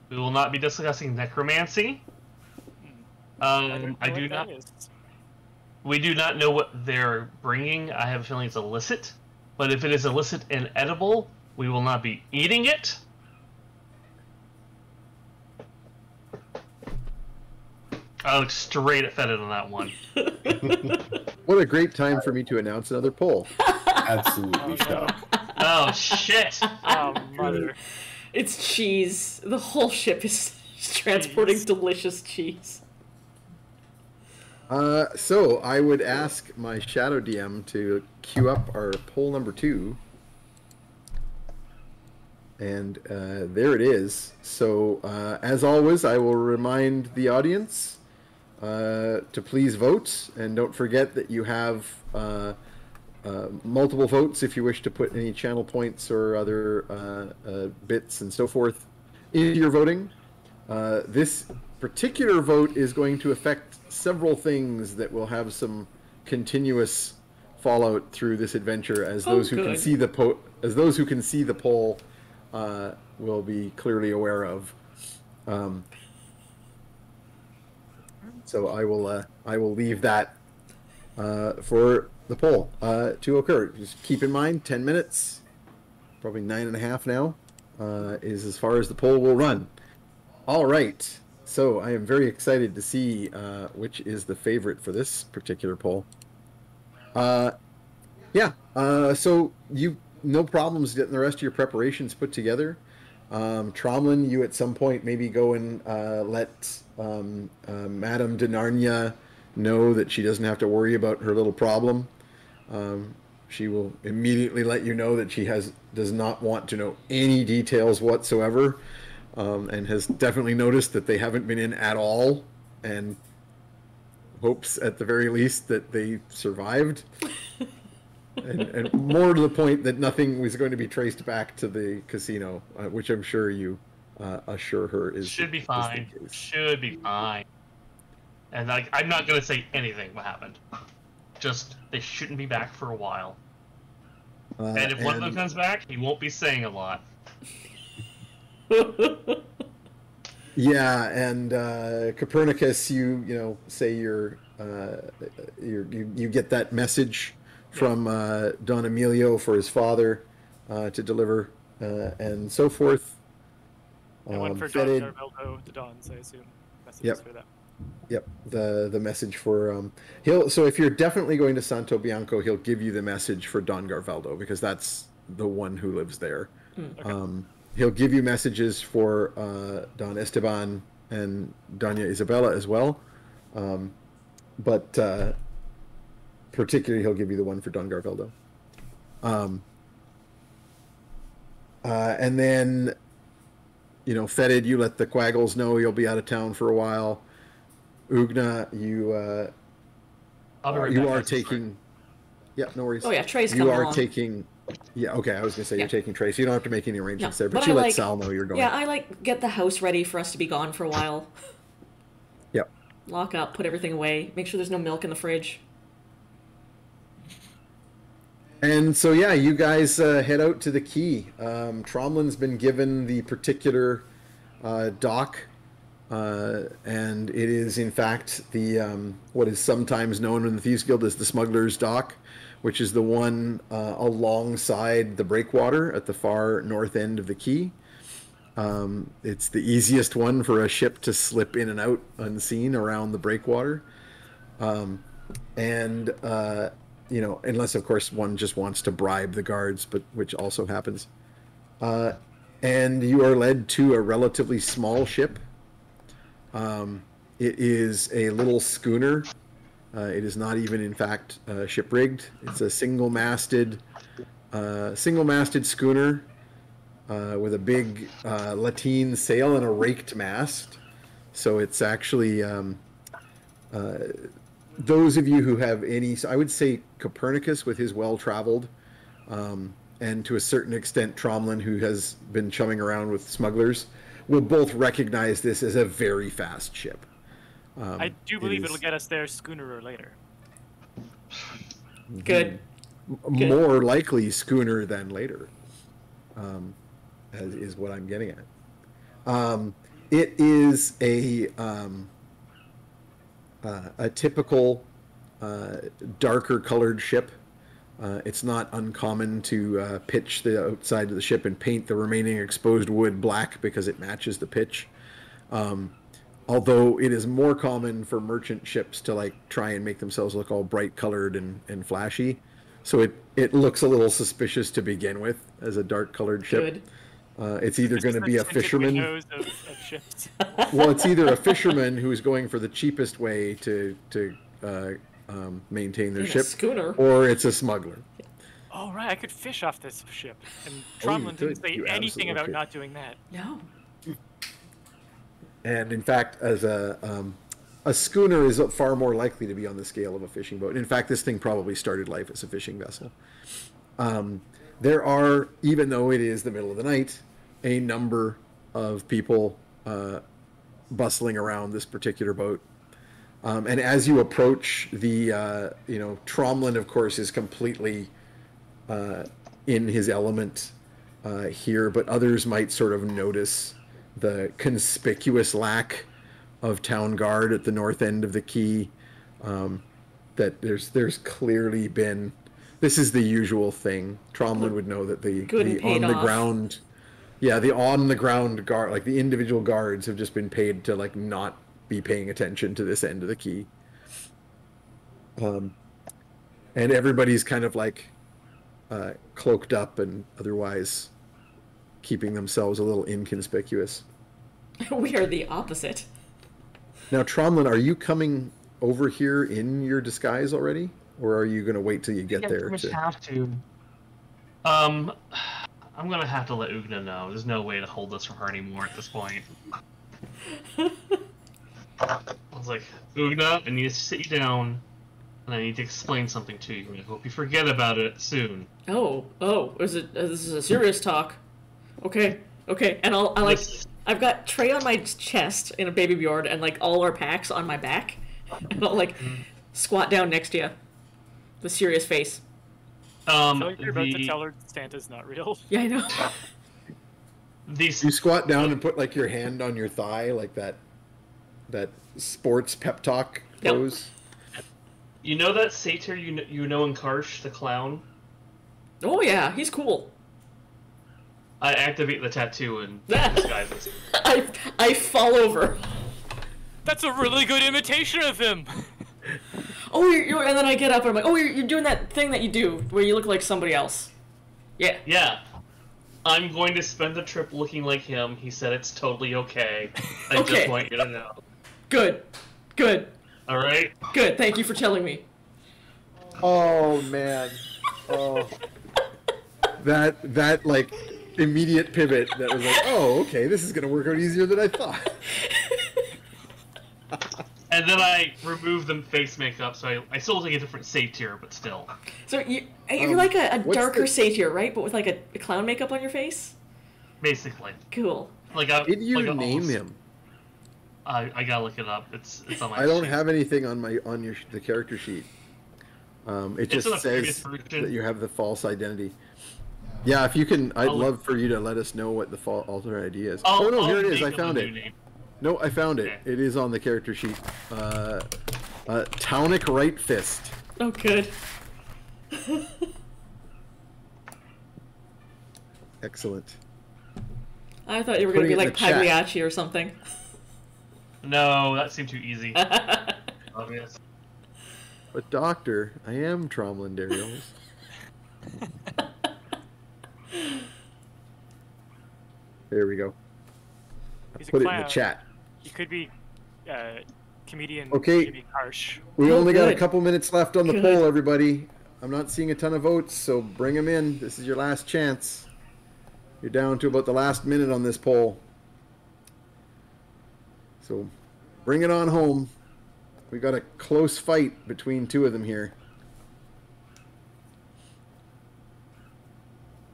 We will not be discussing necromancy. I, Um, don't I do not. We do not know what they're bringing. I have a feeling it's illicit. But if it is illicit and edible, we will not be eating it. I look straight at Fetid on that one. What a great time for me to announce another poll. Absolutely shut Oh shit! Oh, mother. It's cheese. The whole ship is transporting Cheese. delicious cheese. Uh, so I would ask my shadow DM to queue up our poll number two. And uh, there it is. So, uh, as always, I will remind the audience uh, to please vote. And don't forget that you have uh, uh, multiple votes if you wish to put any channel points or other uh, uh, bits and so forth into your voting. Uh, this particular vote is going to affect several things that will have some continuous fallout through this adventure, as Oh, those who can see the po- as those who can see the poll uh, will be clearly aware of. Um, so I will uh, I will leave that uh, for the poll uh, to occur. Just keep in mind, ten minutes, probably nine and a half now, uh, is as far as the poll will run. All right. So I am very excited to see uh, which is the favorite for this particular poll. Uh, yeah. So you no problems getting the rest of your preparations put together. Um, Tromlin, you at some point maybe go and uh, let um, uh, Madame de Narnia know that she doesn't have to worry about her little problem. Um, she will immediately let you know that she has does not want to know any details whatsoever, um, and has definitely noticed that they haven't been in at all, and hopes at the very least that they survived. and, and more to the point that nothing was going to be traced back to the casino, uh, which I'm sure you uh, assure her is Should be fine. Should be fine. And like, I'm not gonna say anything what happened. Just they shouldn't be back for a while. Uh, And if one of them comes back, he won't be saying a lot. Yeah, and uh, Copernicus, you you know say you're, uh, you're you you get that message from uh, Don Emilio for his father uh, to deliver uh, and so forth. And one Um, for Don Fetid- Garvaldo, the Dons, I assume. Messages Yep. for that. Yep, the the message for um he'll so if you're definitely going to Santo Bianco, he'll give you the message for Don Garvaldo because that's the one who lives there. Okay. Um, he'll give you messages for uh, Don Esteban and Doña Isabella as well, um, but uh, particularly he'll give you the one for Don Garvaldo. Um, uh, and then, you know, Fetid, you let the Quaggles know you'll be out of town for a while. Oogna, you uh, I'll be right you back, are taking. Yeah, no worries. Oh yeah, Trey's you are along. taking. Yeah, okay. I was gonna say Yeah. you're taking Trace. You don't have to make any No, arrangements there, but, but you I let like- Sal know you're going. Yeah, I like get the house ready for us to be gone for a while. Yep. Lock up, put everything away, make sure there's no milk in the fridge. And so yeah, you guys uh, head out to the key. Um, Tromlin's been given the particular uh, dock, uh, and it is in fact the um, what is sometimes known in the Thieves Guild as the Smuggler's Dock, which is the one uh, alongside the breakwater at the far north end of the key. Um, it's the easiest one for a ship to slip in and out unseen around the breakwater. Um, and uh, you know, unless of course one just wants to bribe the guards, but which also happens. Uh, and you are led to a relatively small ship. Um, it is a little schooner. Uh, it is not even, in fact, uh, ship rigged. It's a single-masted, uh, single-masted schooner uh, with a big uh, lateen sail and a raked mast. So it's actually um, those of you who have any, I would say Copernicus with his well-traveled, um, and to a certain extent Tromlin, who has been chumming around with smugglers, will both recognize this as a very fast ship. Um, I do believe is it'll get us there sooner or later. Good. m- more likely schooner than later, um, as is what I'm getting at. Um, it is a um, uh, a typical uh, darker colored ship. Uh, it's not uncommon to uh, pitch the outside of the ship and paint the remaining exposed wood black because it matches the pitch. Um, although it is more common for merchant ships to like try and make themselves look all bright colored and, and flashy. So it, it looks a little suspicious to begin with as a dark colored ship. Good. Uh, it's either going to be a fisherman. Of, of well, it's either a fisherman who's going for the cheapest way to to uh, um, maintain their In ship, schooner. or it's a smuggler. Oh right, I could fish off this ship, and Oh, didn't could. say You anything about could. not doing that. No. And in fact, as a um, a schooner is far more likely to be on the scale of a fishing boat. In fact, this thing probably started life as a fishing vessel. Um, there are, even though it is the middle of the night, a number of people uh, bustling around this particular boat. Um, and as you approach the, uh, you know, Tromlin, of course, is completely uh, in his element uh, here, but others might sort of notice the conspicuous lack of town guard at the north end of the quay. Um, that there's there's clearly been this is the usual thing. Tromlin would know that the, the on the off. ground, yeah, the on the ground guard, like the individual guards, have just been paid to like not be paying attention to this end of the quay. Um, and everybody's kind of like uh, cloaked up and otherwise keeping themselves a little inconspicuous. we are the opposite. Now, Tromlin, are you coming over here in your disguise already, or are you going to wait till you get Yeah, there? pretty much To... have to. Um, I'm gonna have to let Oogna know. There's no way to hold this from her anymore at this point. I was like, Oogna, I need to sit you down, and I need to explain something to you. I hope you forget about it soon. Oh, oh, is it? Uh, this is a serious talk. Okay, okay, and I'll, I like, I've got Trey on my chest in a baby Bjorn, and like all our packs on my back, and I'll like squat down next to you, with serious face. Um, So you're about to tell her Santa's not real. Yeah, I know. these You squat down and put like your hand on your thigh, like that, that sports pep talk Yep. pose. You know that satyr you know, you know in Karsh, the clown? Oh yeah, he's cool. I activate the tattoo and disguise as I I fall over. That's a really good imitation of him. Oh, you're, you're, and then I get up and I'm like, oh, you're, you're doing that thing that you do where you look like somebody else. Yeah. Yeah. I'm going to spend the trip looking like him. He said it's totally okay. I Okay. just want you to know. Good. Good. Alright? Good. Thank you for telling me. Oh man, oh, that that like immediate pivot that was like, oh okay, this is gonna work out easier than I thought. And then I remove the face makeup, so I, I still look like a different satyr, but still. So you, you're Um, like a, a darker the- satyr, right? But with like a, a clown makeup on your face. Basically. Cool. Like I Did you like name almost- him? I, I gotta look it up. It's it's on my I don't sheet. have anything on my on your the character sheet. Um, it It's just in the previous says that you have the false identity. Yeah, if you can, I'd I'll- love for you to let us know what the false alter ID is. I'll- oh no, I'll here it is. I found it. name. No, I found it. Okay. It is on the character sheet. Uh, uh, Townic Right Fist. Oh, good. Excellent. I thought you were gonna be like the chat. Pagliacci or something. No, that seemed too easy. Obvious. But doctor, I am Tromlin Darius. there we go. He's a Put it in the chat. He could be uh, comedian Okay. Jimmy Harsh. We Oh, only got a couple minutes left on the Good. poll, everybody. I'm not seeing a ton of votes, so bring them in. This is your last chance. You're down to about the last minute on this poll. So bring it on home. We got a close fight between two of them here.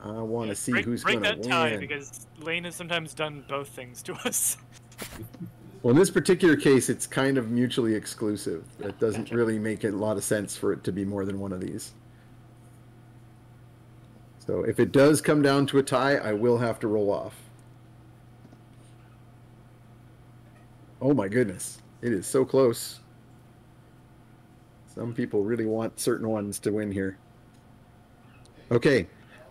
I want to see break, who's going to win. Break that tie win. because Lane has sometimes done both things to us. Well, in this particular case, it's kind of mutually exclusive. It doesn't really make a lot of sense for it to be more than one of these. So if it does come down to a tie, I will have to roll off. Oh my goodness. It is so close. Some people really want certain ones to win here. Okay,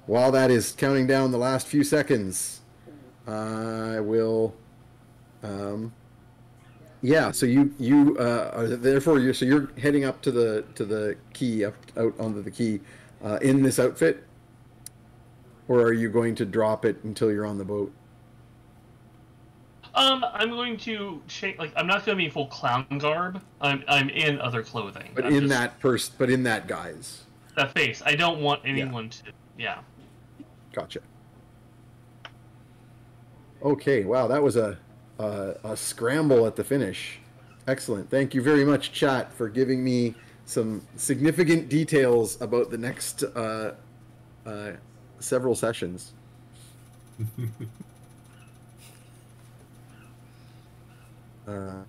while that is counting down the last few seconds, I will. Um, yeah, so you you uh, are therefore you so you're heading up to the to the quay up out onto the quay uh, in this outfit, or are you going to drop it until you're on the boat? Um, I'm going to change. Like, I'm not going to be in full clown garb. I'm I'm in other clothing. But I'm in just- that pers- but in that guise. that face, I don't want anyone to. Yeah. Gotcha. Okay, wow, that was a, a a scramble at the finish. Excellent. Thank you very much, chat, for giving me some significant details about the next uh, uh, several sessions. uh,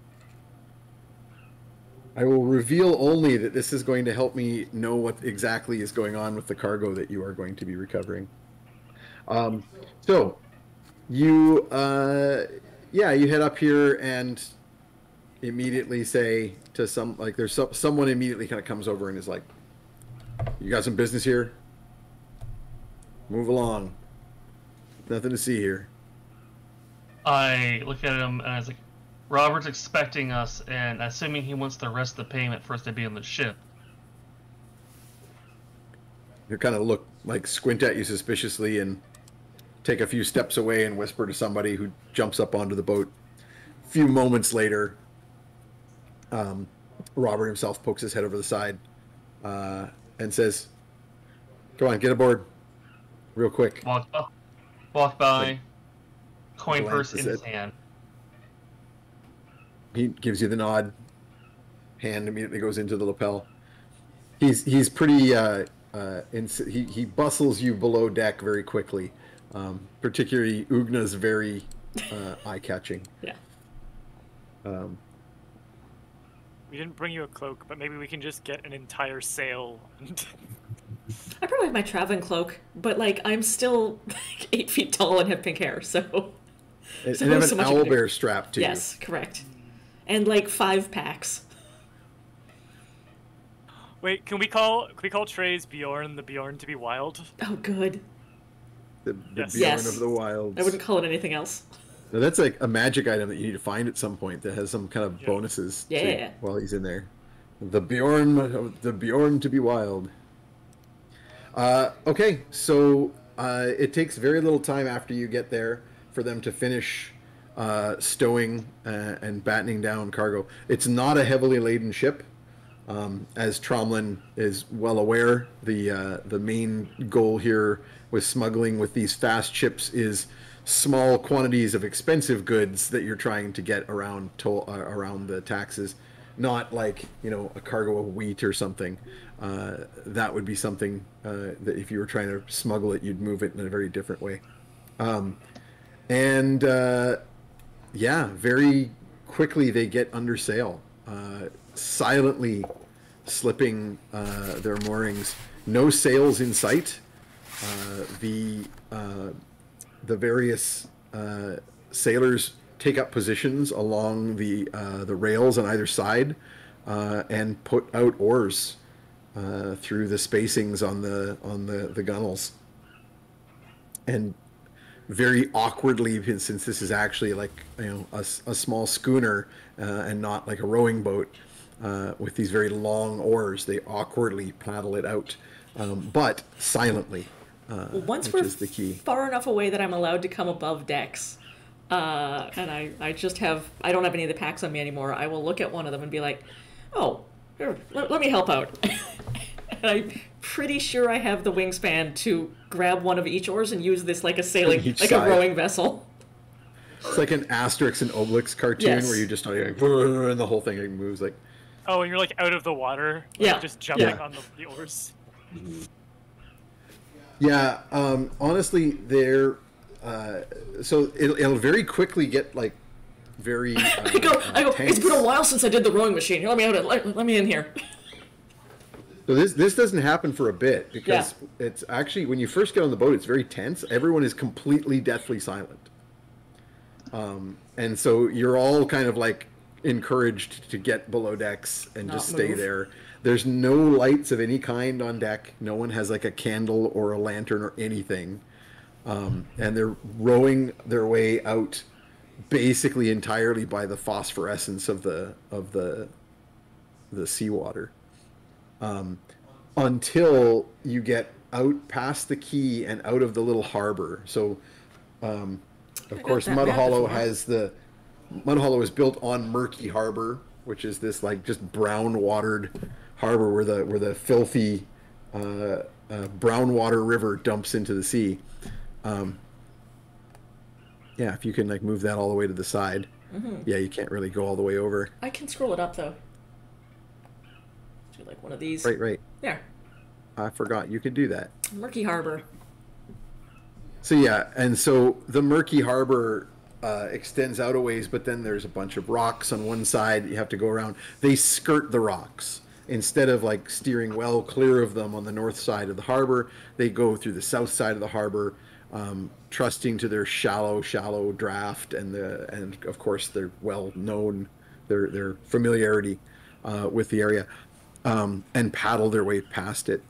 I will reveal only that this is going to help me know what exactly is going on with the cargo that you are going to be recovering. Um, so, you, uh, yeah, you head up here and immediately say to some, like, there's some, someone immediately kind of comes over and is like, "You got some business here? Move along. Nothing to see here." I look at him and I was like, Robert's expecting us, and assuming he wants the rest of the payment for us to be on the ship. You kind of look like squint at you suspiciously and take a few steps away and whisper to somebody who jumps up onto the boat. A few moments later, um, Robert himself pokes his head over the side uh, and says, "Come on, get aboard, real quick." Walk up, walk by, coin purse in his hand. He gives you the nod. Hand immediately goes into the lapel. He's he's pretty. Uh, uh, he he bustles you below deck very quickly. Um, particularly, Oogna's very uh, eye catching. Yeah. Um, We didn't bring you a cloak, but maybe we can just get an entire sail. I probably have my traveling cloak, but like I'm still like eight feet tall and have pink hair, so and, So and have so an much owl better. bear strapped to yes, correct. And like five packs. Wait, can we call can we call Trey's Bjorn the Bjorn to be wild? Oh, good. You. The, the Yes. Bjorn Yes. of the wilds. I wouldn't call it anything else. Now, that's like a magic item that you need to find at some point that has some kind of Yeah. bonuses. to- Yeah. while he's in there, the Bjorn, the Bjorn to be wild. Uh, okay, so uh, it takes very little time after you get there for them to finish uh, stowing uh, and battening down cargo. It's not a heavily laden ship. Um, as Tromlin is well aware, the uh, the main goal here with smuggling with these fast ships is small quantities of expensive goods that you're trying to get around toll, uh, around the taxes, not like you know a cargo of wheat or something. Uh, that would be something uh, that if you were trying to smuggle it, you'd move it in a very different way. Um, and uh, yeah, very quickly they get under sail, uh, silently slipping uh, their moorings. No sails in sight. Uh, the uh, the various uh, sailors take up positions along the uh, the rails on either side uh, and put out oars through the spacings on the on the the gunnels. And very awkwardly, since this is actually like you know a, a small schooner and not like a rowing boat, uh, with these very long oars, they awkwardly paddle it out, um, but silently. Uh, Well, once which we're is the key. far enough away that I'm allowed to come above decks, uh, and I, I just have I don't have any of the packs on me anymore. I will look at one of them and be like, "Oh, here, let, let me help out." and I'm pretty sure I have the wingspan to grab one of each oars and use this like a sailing, like side. a rowing vessel. It's like an Asterix and Obelix cartoon Yes. where you just like, and the whole thing moves like. Oh, and you're like out of the water, like, Yeah. just jumping Yeah. on the, the oars. Yeah, um, honestly, they're uh, so it'll, it'll very quickly get like very. Uh, I go, I go. uh, It's been a while since I did the rowing machine. Here, let me out. Of, Let, let me in here. So this this doesn't happen for a bit because it's actually when you first get on the boat, it's very tense. Everyone is completely deathly silent, um, and so you're all kind of like encouraged to get below decks and just stay move. there. There's no lights of any kind on deck. No one has like a candle or a lantern or anything. Um, and they're rowing their way out basically entirely by the phosphorescence of the of the the seawater um, until you get out past the quay and out of the little harbor. So, um, of course, Mud Hollow has the Mud Hollow is built on Murky Harbor, which is this like just brown watered harbor where the where the filthy uh, uh, brown water river dumps into the sea. Um, yeah, if you can like move that all the way to the side. Mm-hmm. Yeah, you can't really go all the way over. I can scroll it up though. Do like one of these. Right, right. There. I forgot you could do that. Murky Harbor. So yeah, and so the murky harbor uh, extends out a ways, but then there's a bunch of rocks on one side. You have to go around. They skirt the rocks instead of like steering well clear of them on the north side of the harbor. They go through the south side of the harbor, um, trusting to their shallow, shallow draft and the and of course their well known their their familiarity uh, with the area, um, and paddle their way past it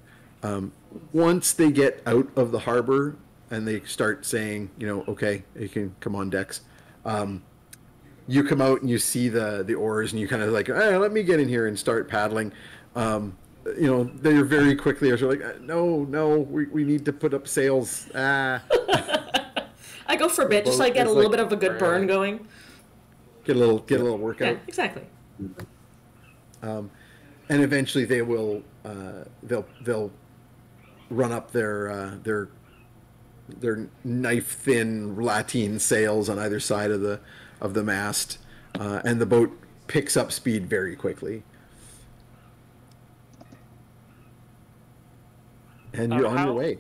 um, once they get out of the harbor and they start saying, you know, okay, you can come on decks. Um, you come out and you see the the oars and you kind of like, hey, let me get in here and start paddling. Um, you know, they're very quickly are like, uh, no, no, we, we need to put up sails. Ah, I go for a bit, just so I get a little like- bit of a good burn going. get a little get a little Yeah, workout. exactly. um, and eventually they will uh, they'll they'll run up their uh, their their knife thin lateen sails on either side of the of the mast, uh, and the boat picks up speed very quickly. And Uh, you're on how- your way.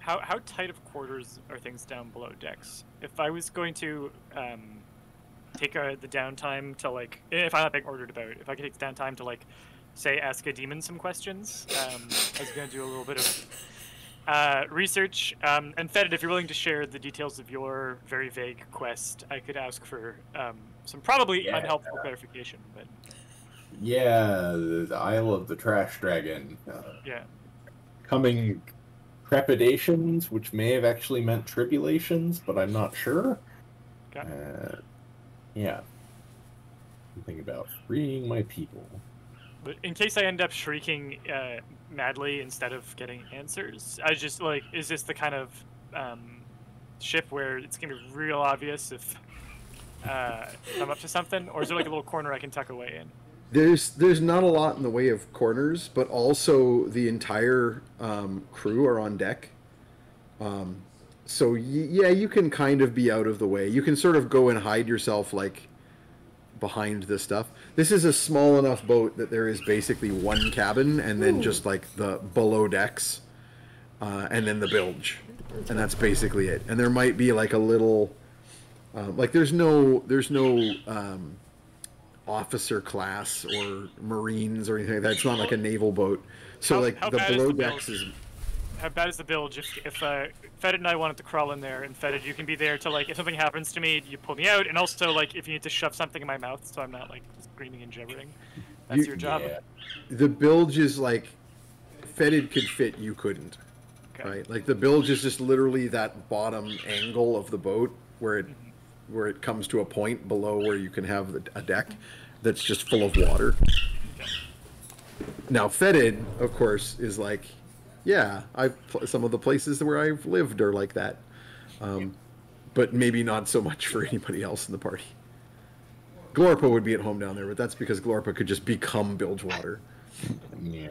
How how tight of quarters are things down below decks? If I was going to um, take uh the downtime to like, if I'm not being ordered about, if I could take the downtime to like, say, ask a demon some questions, um, I was going to do a little bit of uh, research. Um, and Fetid, if you're willing to share the details of your very vague quest, I could ask for um, some probably Yeah. unhelpful clarification. But Yeah, the, the Isle of the Trash Dragon. Uh, yeah, coming trepidations, which may have actually meant tribulations, but I'm not sure. Okay. Uh, yeah. Something about freeing my people. But in case I end up shrieking uh, madly instead of getting answers, I just like, is this the kind of um, ship where it's gonna be real obvious if uh, I'm up to something, or is there like a little corner I can tuck away in? There's there's not a lot in the way of corners, but also the entire um, crew are on deck. Um, so y- yeah, you can kind of be out of the way. You can sort of go and hide yourself like behind this stuff. This is a small enough boat that there is basically one cabin and then Ooh. just like the below decks, uh, and then the bilge, and that's basically it. And there might be like a little, um, like there's no there's no. Um, officer class or marines or anything like that. It's not like a naval boat. So How- like how the below the decks bilge? is How bad is the bilge? If if uh, Fetid and I wanted to crawl in there, and Fetid, you can be there to like, if something happens to me, you pull me out, and also like, if you need to shove something in my mouth so I'm not like screaming and gibbering, that's You- your job. Yeah. the bilge is like fetid could fit, you couldn't. Okay. Right? Like the bilge is just literally that bottom angle of the boat where it where it comes to a point below where you can have a deck that's just full of water. Now fetid, of course, is like, yeah, I've pl- some of the places where I've lived are like that, um, but maybe not so much for anybody else in the party. Glorpa would be at home down there, but that's because Glorpa could just become bilge water. Yeah.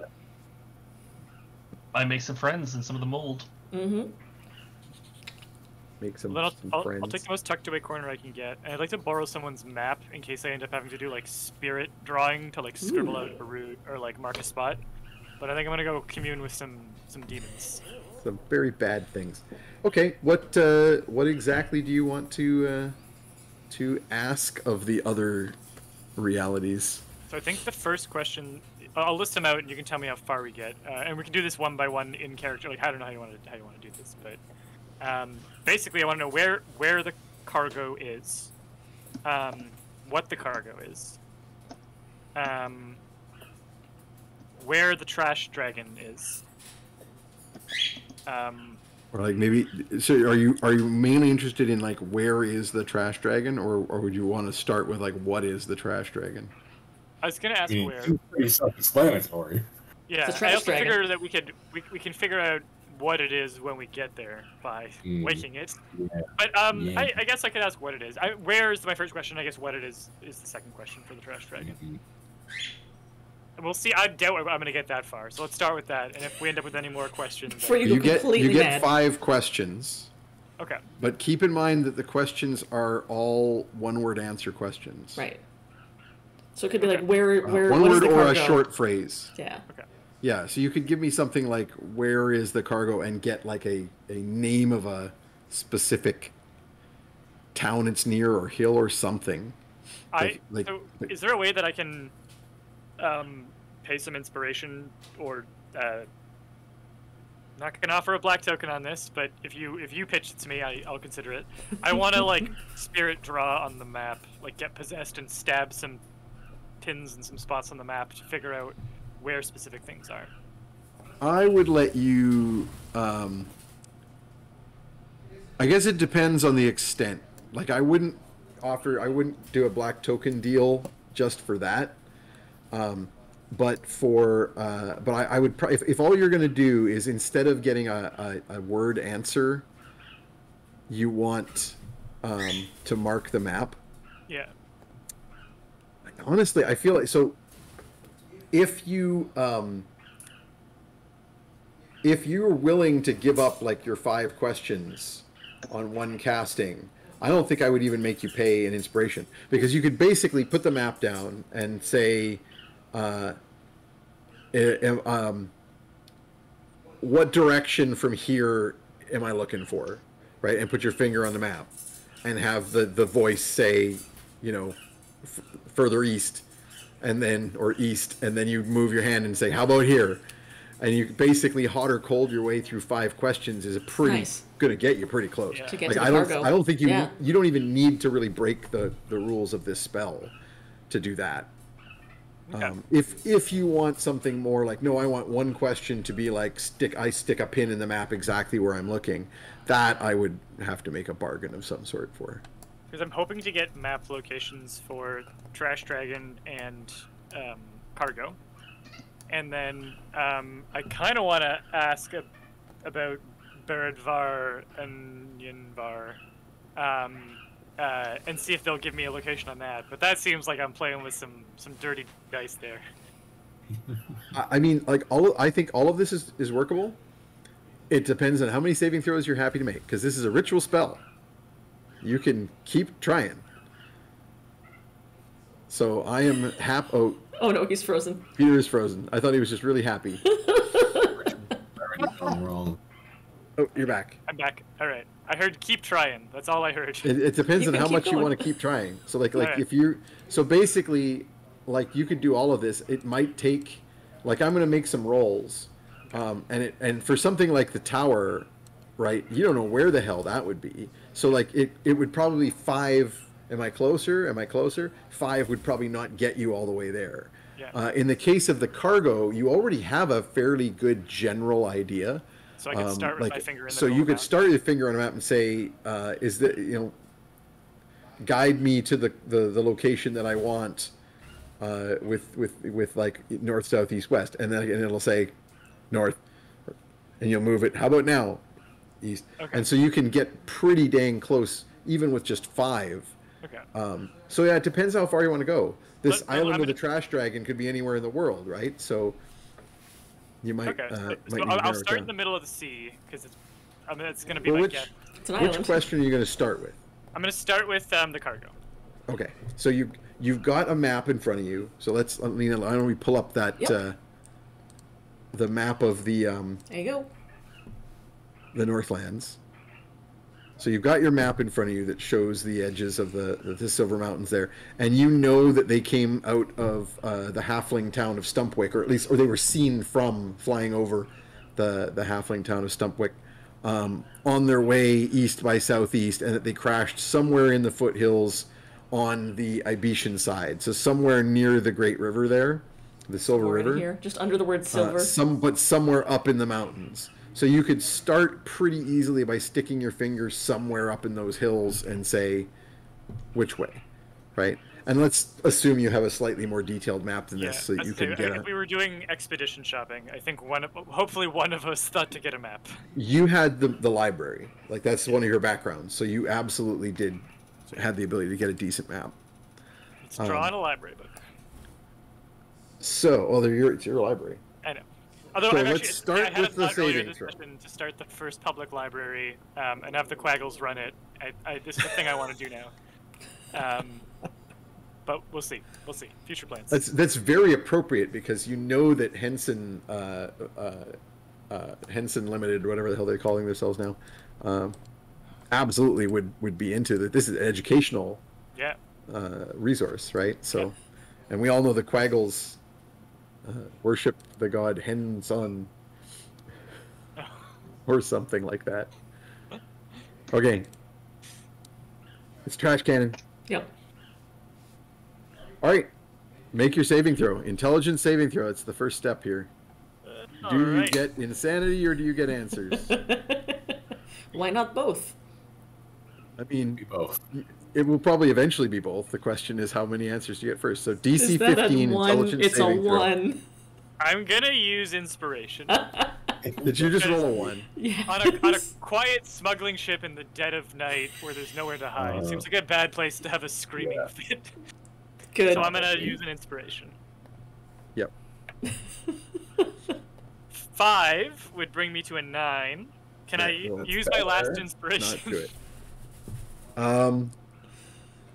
I make some friends in some of the mold. Mm-hmm. Make some, Well, then some I'll, I'll, friends. I'll take the most tucked away corner I can get, and I'd like to borrow someone's map in case I end up having to do like spirit drawing to like scribble out a route or like mark a spot. But I think I'm gonna go commune with some some demons. some very bad things. Okay, what uh, what exactly do you want to uh, to ask of the other realities? So I think the first question, I'll list them out, and you can tell me how far we get, uh, and we can do this one by one in character. Like I don't know how you want to how you want to do this, but um, basically, I want to know where where the cargo is, um, what the cargo is, um, where the trash dragon is. Um, Or like maybe so are you are you mainly interested in like where is the trash dragon or or would you want to start with like what is the trash dragon? I was gonna ask I mean, where. it's pretty self-explanatory. Yeah, It's a I trash also dragon. figure that we could we, we can figure out what it is when we get there by Mm. waking it. Yeah. But um, Yeah. I, I guess I could ask what it is. I, where is my first question? I guess what it is is the second question for the trash dragon. Mhm. And we'll see. I doubt I'm going to get that far. So let's start with that. And if we end up with any more questions, Before you, You get you get mad. five questions, okay. but keep in mind that the questions are all one word answer questions. Right. So it could be like where where Uh, where one word the or a short phrase. Yeah. Yeah, so you could give me something like where is the cargo and get like a, a name of a specific town it's near or hill or something. I Like- like- so like- is there a way that I can um, pay some inspiration or uh, not gonna offer a black token on this, but if you if you pitch it to me, I, I'll consider it. I want to like spirit draw on the map, like get possessed and stab some pins and some spots on the map to figure out where specific things are. I would let you. Um, I guess it depends on the extent. Like, I wouldn't offer, I wouldn't do a black token deal just for that. Um, but for, uh, but I, I would, pro- if, if all you're going to do is instead of getting a, a, a word answer, you want um, to mark the map. Yeah. Honestly, I feel like so. If you um, if you're willing to give up like your five questions on one casting, I don't think I would even make you pay an inspiration because you could basically put the map down and say, uh, eh, um, what direction from here am I looking for, right? And put your finger on the map, and have the the voice say, you know, f- further east, and then or east, and then you move your hand and say, how about here? And you basically hot or cold your way through five questions is a pretty Nice. going to get you pretty close. Yeah. To get Like to the I don't, cargo. I don't think you Yeah. you don't even need to really break the the rules of this spell to do that. Okay. Um, if if you want something more like no, I want one question to be like stick I stick a pin in the map exactly where I'm looking. That I would have to make a bargain of some sort for. Because I'm hoping to get map locations for Trash Dragon and um, Cargo. And then um, I kind of want to ask a, about Beredvar and Yinvar um, uh, and see if they'll give me a location on that. But that seems like I'm playing with some, some dirty dice there. I, I mean, like all I think all of this is is workable. It depends on how many saving throws you're happy to make because this is a ritual spell. You can keep trying. So I am happy. Oh, Oh no, he's frozen. Peter is frozen. I thought he was just really happy. Already gone wrong. Oh, you're back. I'm back. All right. I heard keep trying. That's all I heard. It, it depends You on how keep much you want to keep trying. So like like Alright. if you so basically like you could do all of this. It might take like I'm going to make some rolls. Um, and it and for something like the tower, right? You don't know where the hell that would be. So like it it would probably 5 am I closer? Am I closer? 5 would probably not get you all the way there. Yeah. Uh, in the case of the cargo, you already have a fairly good general idea. So I can Um, start with like, my finger in the so you could map. start your finger on a map and say, uh, "Is that you know, guide me to the the, the location that I want uh, with with with like north, south, east, west," and then and it'll say north, and you'll move it. How about now, east? Okay. And so you can get pretty dang close, even with just five. Okay. Um, so yeah, it depends how far you want to go. This Let- island of the trash dragon could be anywhere in the world, right? So you might. Okay. Uh, so might so need I'll, I'll narrow it start in the middle of the sea because it's. I mean, it's going to be Well, my which guess. Which question are you going to start with? I'm going to start with um, the cargo. Okay, so you you've got a map in front of you. So let's Lena, why don't we pull up that Yep. uh, the map of the um, There you go. the Northlands. So you've got your map in front of you that shows the edges of the the Silver Mountains there, and you know that they came out of uh, the halfling town of Stumpwick, or at least, or they were seen from flying over the the halfling town of Stumpwick um, on their way east by southeast, and that they crashed somewhere in the foothills on the Ibetian side, so somewhere near the Great River there, the Silver River. here, just under the word Uh, silver. some, but somewhere up in the mountains. So you could start pretty easily by sticking your finger somewhere up in those hills and say which way, right? And let's assume you have a slightly more detailed map than Yeah, this, so you can get a. if we were doing expedition shopping, I think one, of, hopefully one of us thought to get a map. You had the the library, like that's one of your backgrounds, so you absolutely did had the ability to get a decent map. Let's draw Um, in a library book. So, oh, they're your, it's your library. Although So I've let's actually, start I with the thought earlier saving throw. to start the first public library um, and have the Quaggles run it. I, I, this is the thing I want to do now. Um, but we'll see. We'll see. Future plans. That's that's very appropriate because you know that Henson, uh, uh, uh, Henson Limited, whatever the hell they're calling themselves now, um, absolutely would would be into that. This is an educational yeah. uh, resource, right? So, and we all know the Quaggles worship the god Henson or something like that. Okay, it's trash canon. Yep. All right, make your saving throw. Intelligence saving throw. It's the first step here. All Do you get insanity or do you get answers? Why not both? I mean, Be both. It will probably eventually be both. The question is how many answers do you get first. So DC Is that a 15 one? intelligence It's a saving throw. one. I'm gonna use inspiration Did you just roll a one? Yes. on a on a quiet smuggling ship in the dead of night where there's nowhere to hide. Uh, Seems like a bad place to have a screaming yeah. fit. Good. So I'm gonna use an inspiration. Yep. Five would bring me to a nine. Can I Yeah, well, that's use my last better. Not inspiration? do it. Um.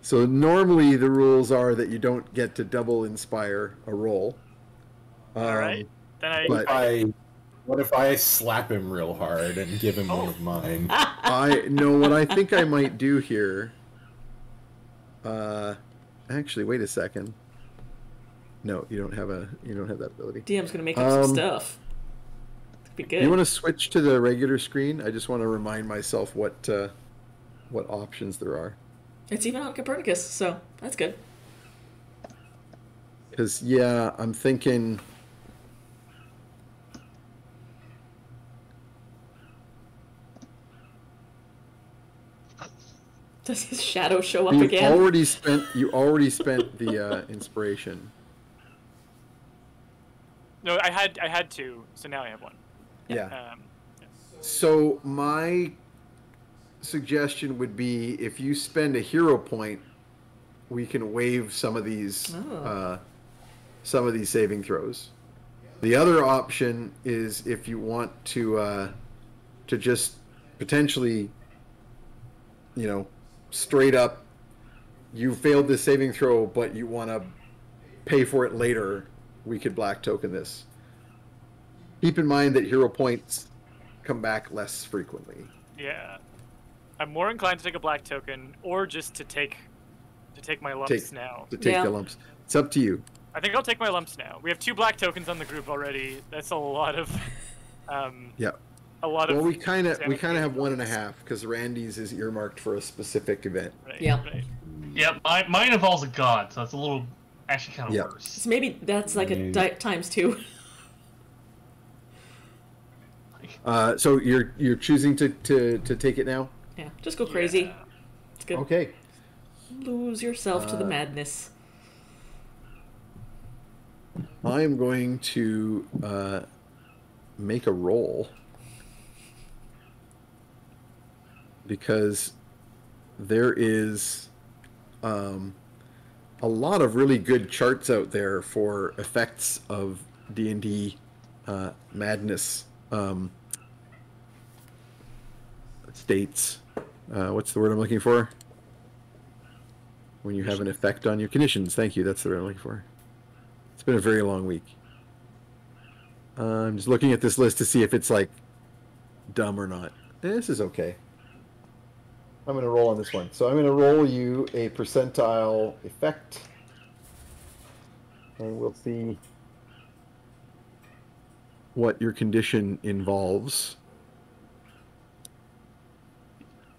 So normally the rules are that you don't get to double inspire a roll. Um, All right. Then I, but- I I, what if I slap him real hard and give him one of mine? I know what I think I might do here. Uh, actually, wait a second. No, you don't have a you don't have that ability. DM's gonna make up Um, some stuff. Could be good. You want to switch to the regular screen? I just want to remind myself what uh, what options there are. It's even on Copernicus, so that's good. Because yeah, I'm thinking. Does his shadow show up You again? already spent you already spent the uh, inspiration. no, I had I had two, so now I have one. Yeah. Um, So my suggestion would be if you spend a hero point, we can waive some of these Oh. uh, some of these saving throws. The other option is if you want to uh, to just potentially, you know, straight up, you failed this saving throw, but you want to pay for it later. We could black token this. Keep in mind that hero points come back less frequently. yeah, I'm more inclined to take a black token, or just to take to take my lumps Take- now. to take Yeah. the lumps. It's up to you. I think I'll take my lumps now. We have two black tokens on the group already. That's a lot of, um, Yeah. a lot Well, of. we kind of we kind of have one and a half because Randy's is earmarked for a specific event. Right, Yeah. Right. Yep, mine, mine involves a god, so that's a little actually kind of Yep. worse. So maybe that's like a Maybe. di- times two. Uh, so you're you're choosing to, to, to take it now? Yeah, just go crazy. Yeah. It's good. Okay. Lose yourself to the Uh, madness. I'm going to uh, make a roll because there is um, a lot of really good charts out there for effects of D and D uh, madness um, states. Uh, what's the word I'm looking for? When you have an effect on your conditions. Thank you. That's the word I'm looking for. It's been a very long week. Uh, I'm just looking at this list to see if it's like dumb or not. Eh, This is okay. I'm going to roll on this one. So I'm going to roll you a percentile effect. And we'll see what your condition involves.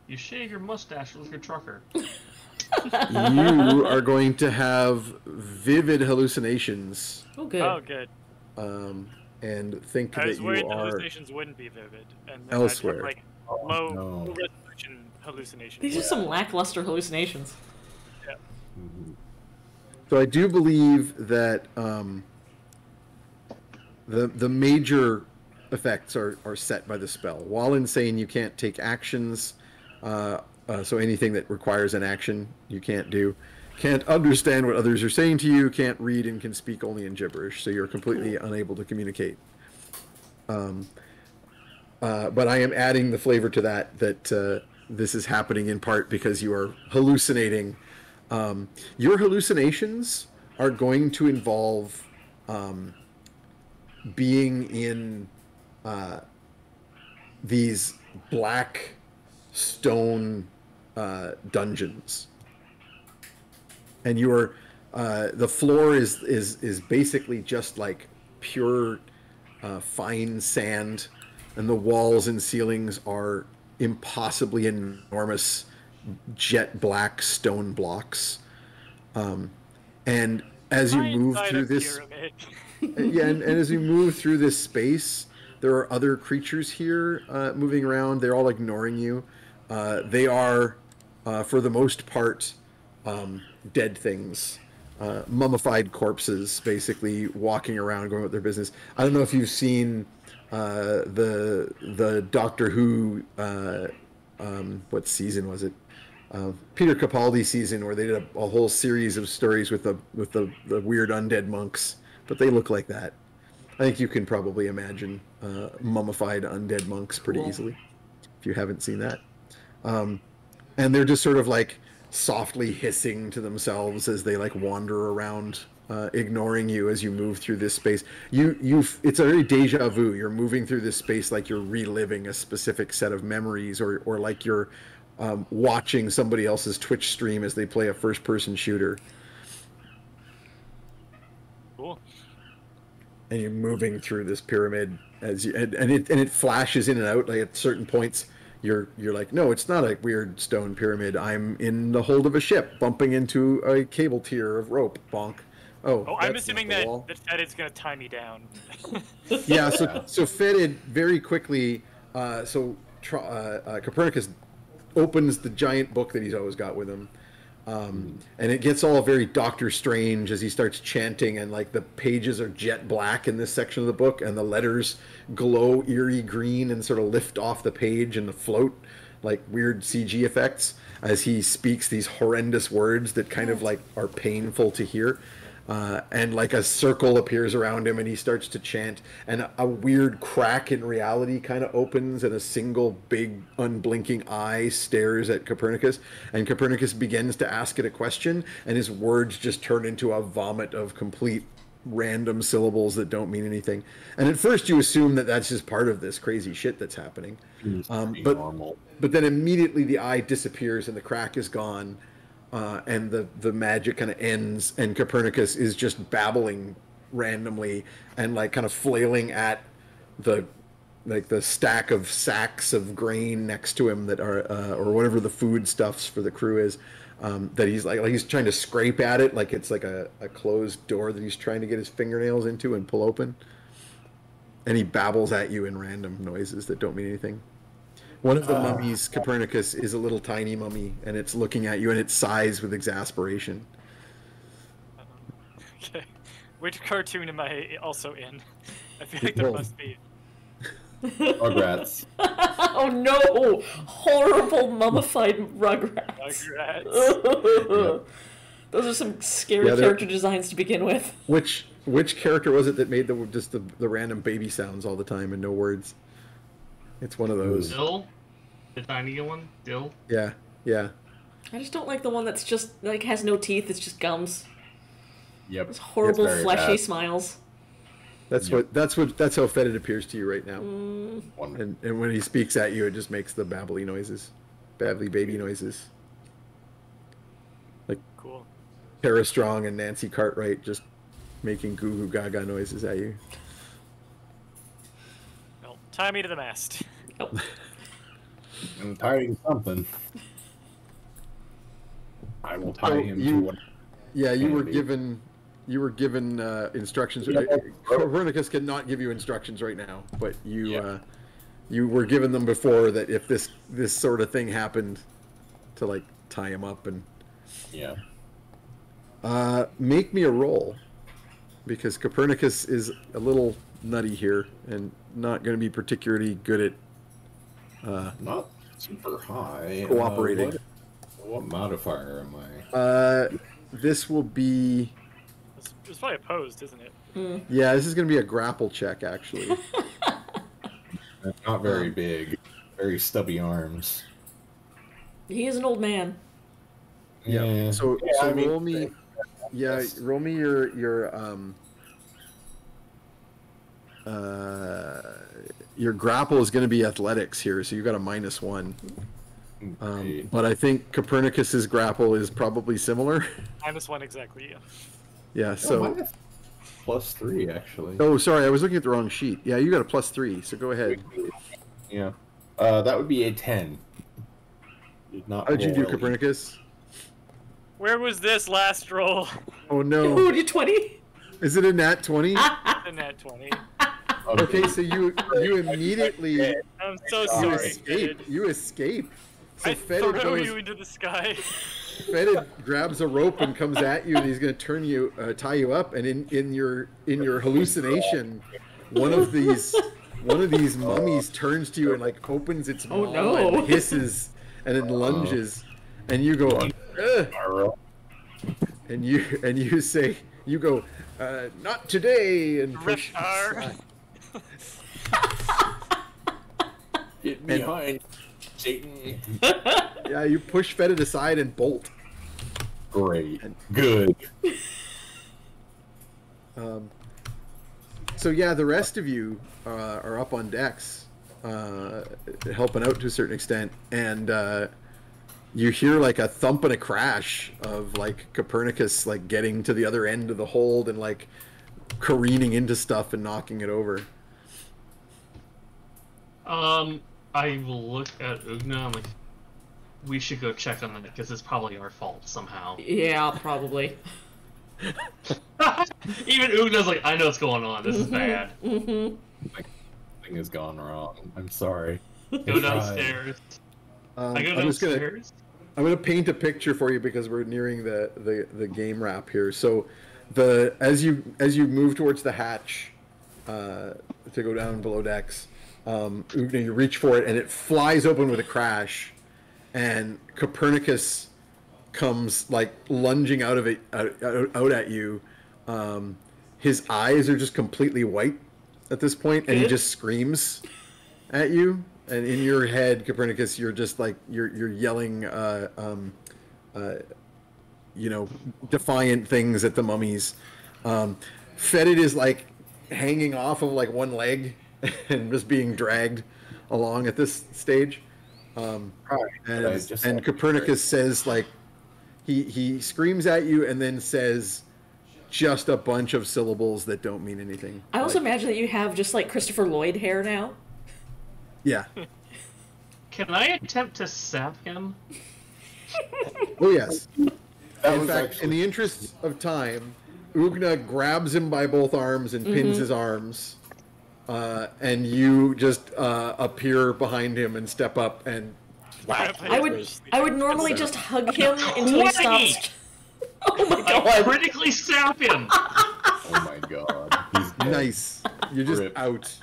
You shave your mustache, look like a trucker. you are going to have vivid hallucinations Oh, good. Oh, good. um, and think I that was you worried the are hallucinations wouldn't be vivid, and then elsewhere. have, like Oh, low, no. resolution hallucinations. These are some lackluster hallucinations. Mhm. So I do believe that um, the the major effects are, are set by the spell. While insane, you can't take actions. Uh, uh, so anything that requires an action, you can't do. Can't understand what others are saying to you. Can't read and can speak only in gibberish. So you're completely unable to communicate. Um, uh, but I am adding the flavor to that that uh, this is happening in part because you are hallucinating um, your hallucinations are going to involve um, being in uh, these black stone uh, dungeons, and you are uh, the floor is is is basically just like pure uh, fine sand, and the walls and ceilings are impossibly enormous jet black stone blocks. Um, and as you move through this, yeah, and, and as you move through this space, there are other creatures here uh, moving around. They're all ignoring you. Uh, they are, uh, for the most part, um, dead things, uh, mummified corpses, basically walking around, going about their business. I don't know if you've seen uh, the the Doctor Who. Uh, um, what season was it? Uh, Peter Capaldi season, where they did a, a whole series of stories with the with the, the weird undead monks, but they look like that. I think you can probably imagine uh, mummified undead monks pretty Cool. easily, if you haven't seen that. Um, and they're just sort of like softly hissing to themselves as they like wander around, uh, ignoring you as you move through this space. You you it's a very deja vu. You're moving through this space like you're reliving a specific set of memories, or or like you're um, watching somebody else's Twitch stream as they play a first person shooter. Cool. and you're moving through this pyramid as you and, and it and it flashes in and out like at certain points you're you're like no it's not a weird stone pyramid i'm in the hold of a ship bumping into a cable tier of rope bonk oh Oh, I'm assuming that wall. that Fetid's gonna tie me down. yeah so so fetid very quickly uh, so uh, uh, copernicus opens the giant book that he's always got with him um, and it gets all very doctor strange as he starts chanting and like the pages are jet black in this section of the book and the letters glow eerie green and sort of lift off the page and float like weird cg effects as he speaks these horrendous words that kind of like are painful to hear uh, and like a circle appears around him and he starts to chant. And a, weird crack in reality kind of opens and a single big unblinking eye stares at copernicus. And copernicus begins to ask it a question and his words just turn into a vomit of complete random syllables that don't mean anything. And at first you assume that that's just part of this crazy shit that's happening. Um, but- normal. but then immediately the eye disappears and the crack is gone uh, and the, the magic kind of ends and copernicus is just babbling randomly and like kind of flailing at the like the stack of sacks of grain next to him that are uh, or whatever the food stuffs for the crew is um, that he's like, like he's trying to scrape at it like it's like a, a closed door that he's trying to get his fingernails into and pull open. And he babbles at you in random noises that don't mean anything one of the Ah. mummies, Copernicus, is a little tiny mummy, and it's looking at you, and it sighs with exasperation. okay. Which cartoon am I also in? I feel like there Both. must be. Rugrats. oh no! Horrible mummified Rugrats. Rugrats. Those are some scary Yeah, character designs to begin with. Which which character was it that made the just the, the random baby sounds all the time and no words? It's one of those. Dil? The tiny one? Dil? Yeah, yeah. I just don't like the one that's just like has no teeth. It's just gums. Yep. Those horrible It's fleshy bad. smiles. That's Yep. what that's what that's how Fed it appears to you right now. Mm. One. And and when he speaks at you, it just makes the babbly noises, babbly baby noises. Like cool. Tara Strong and Nancy Cartwright just making goo goo gaga noises at you. Well, tie me to the mast. Oh, I'm tiring something. I will tie him you- to what. Yeah, you were Maybe. given you were given uh, instructions. Yeah. Uh, Copernicus cannot give you instructions right now, but you Yeah. uh, you were given them before that if this this sort of thing happened, to like tie him up and Yeah. uh, make me a roll, because Copernicus is a little nutty here and not going to be particularly good at. Uh, Not super high. Cooperating. Uh, what, what modifier am I? uh, this will be It's, it's probably opposed, isn't it? yeah. This is going to be a grapple check actually. Not very big. Very stubby arms. He is an old man. Yeah. So Yeah, so I mean, roll me. Yeah, Yes. roll me your your um. Uh, your grapple is going to be athletics here, so you got a minus one. Um, but I think Copernicus's grapple is probably similar. Minus one exactly. Yeah. yeah. Oh, So. mine is plus three actually. Oh, sorry, I was looking at the wrong sheet. Yeah, you got a plus three, so go ahead. Yeah. Uh, that would be a ten. Did not. How did you do, roll. Copernicus? Where was this last roll? Oh no. Ooh, no! you 20? Is it a nat twenty? In that twenty. Okay, so you you immediately I'm so you escape. Fetid. You escape. So I Fetid throw goes, you into the sky. Fetid grabs a rope and comes at you, and he's going to turn you, uh, tie you up. And in, in your in your hallucination, one of these one of these mummies turns to you and like opens its mouth Oh, no. and hisses and then lunges, and you go, "Ugh," and you and you say, you go, uh, not today, and push. Reptar. Get behind, Satan. Yeah, you push Fetid aside and bolt. Great. Good. Um, so yeah, the rest of you uh, are up on decks, uh, helping out to a certain extent, and uh, you hear like a thump and a crash of like Copernicus like getting to the other end of the hold and like careening into stuff and knocking it over. Um, I look at Oogna. I'm like, we should go check on it because it's probably our fault somehow. Yeah, probably. Even Oogna's like, I know what's going on. This is bad. Mm-hmm. Thing has gone wrong. I'm sorry. Go downstairs. Um, I go I'm just gonna downstairs. I'm gonna paint a picture for you because we're nearing the, the, the game wrap here. So, the as you as you move towards the hatch uh, to go down below decks, um, Oogna, you reach for it and it flies open with a crash, and Copernicus comes like lunging out of it out, out, out at you. Um, his eyes are just completely white at this point, and he just screams at you. And in your head, Copernicus, you're just like you're you're yelling, uh, um, uh, you know, defiant things at the mummies. Um, Fetid is like hanging off of like one leg and just being dragged along at this stage. Um, and I just and saw- Copernicus says like he he screams at you and then says just a bunch of syllables that don't mean anything. I also Like, imagine that you have just like Christopher Lloyd hair now. yeah. Can I attempt to sap him? Oh yes. That in fact, actually in the interest of time, Oogna grabs him by both arms and pins his arms, uh, and you just uh, appear behind him and step up and wow. I would I would normally just hug him until he Twenty! stops. Oh my god! I god. critically sap him. Oh my god. He's dead. Nice. You're just Rip. out.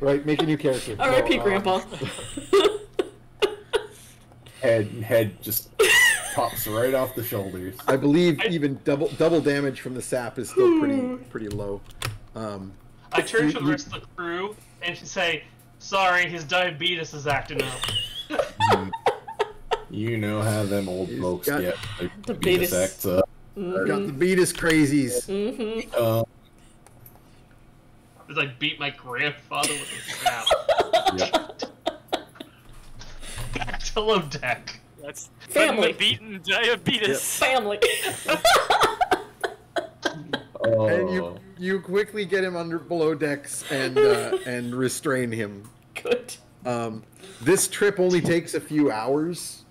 right, make a new character. R.I.P. So, uh, Grandpa. Head head just pops right off the shoulders. I believe even double double damage from the sap is still pretty pretty low. Um, I turn to the rest of the crew and say, "Sorry, his diabetes is acting up." You know how them old He's folks got get. They the beat us Beatus. acts up. got the beatus crazies. Mm-hmm. Uh, As I beat my grandfather with a strap. yep. Back to low deck. That's Family. the beaten diabetes. Family. Oh, And you you quickly get him under below decks and uh, and restrain him. Good. Um, this trip only takes a few hours,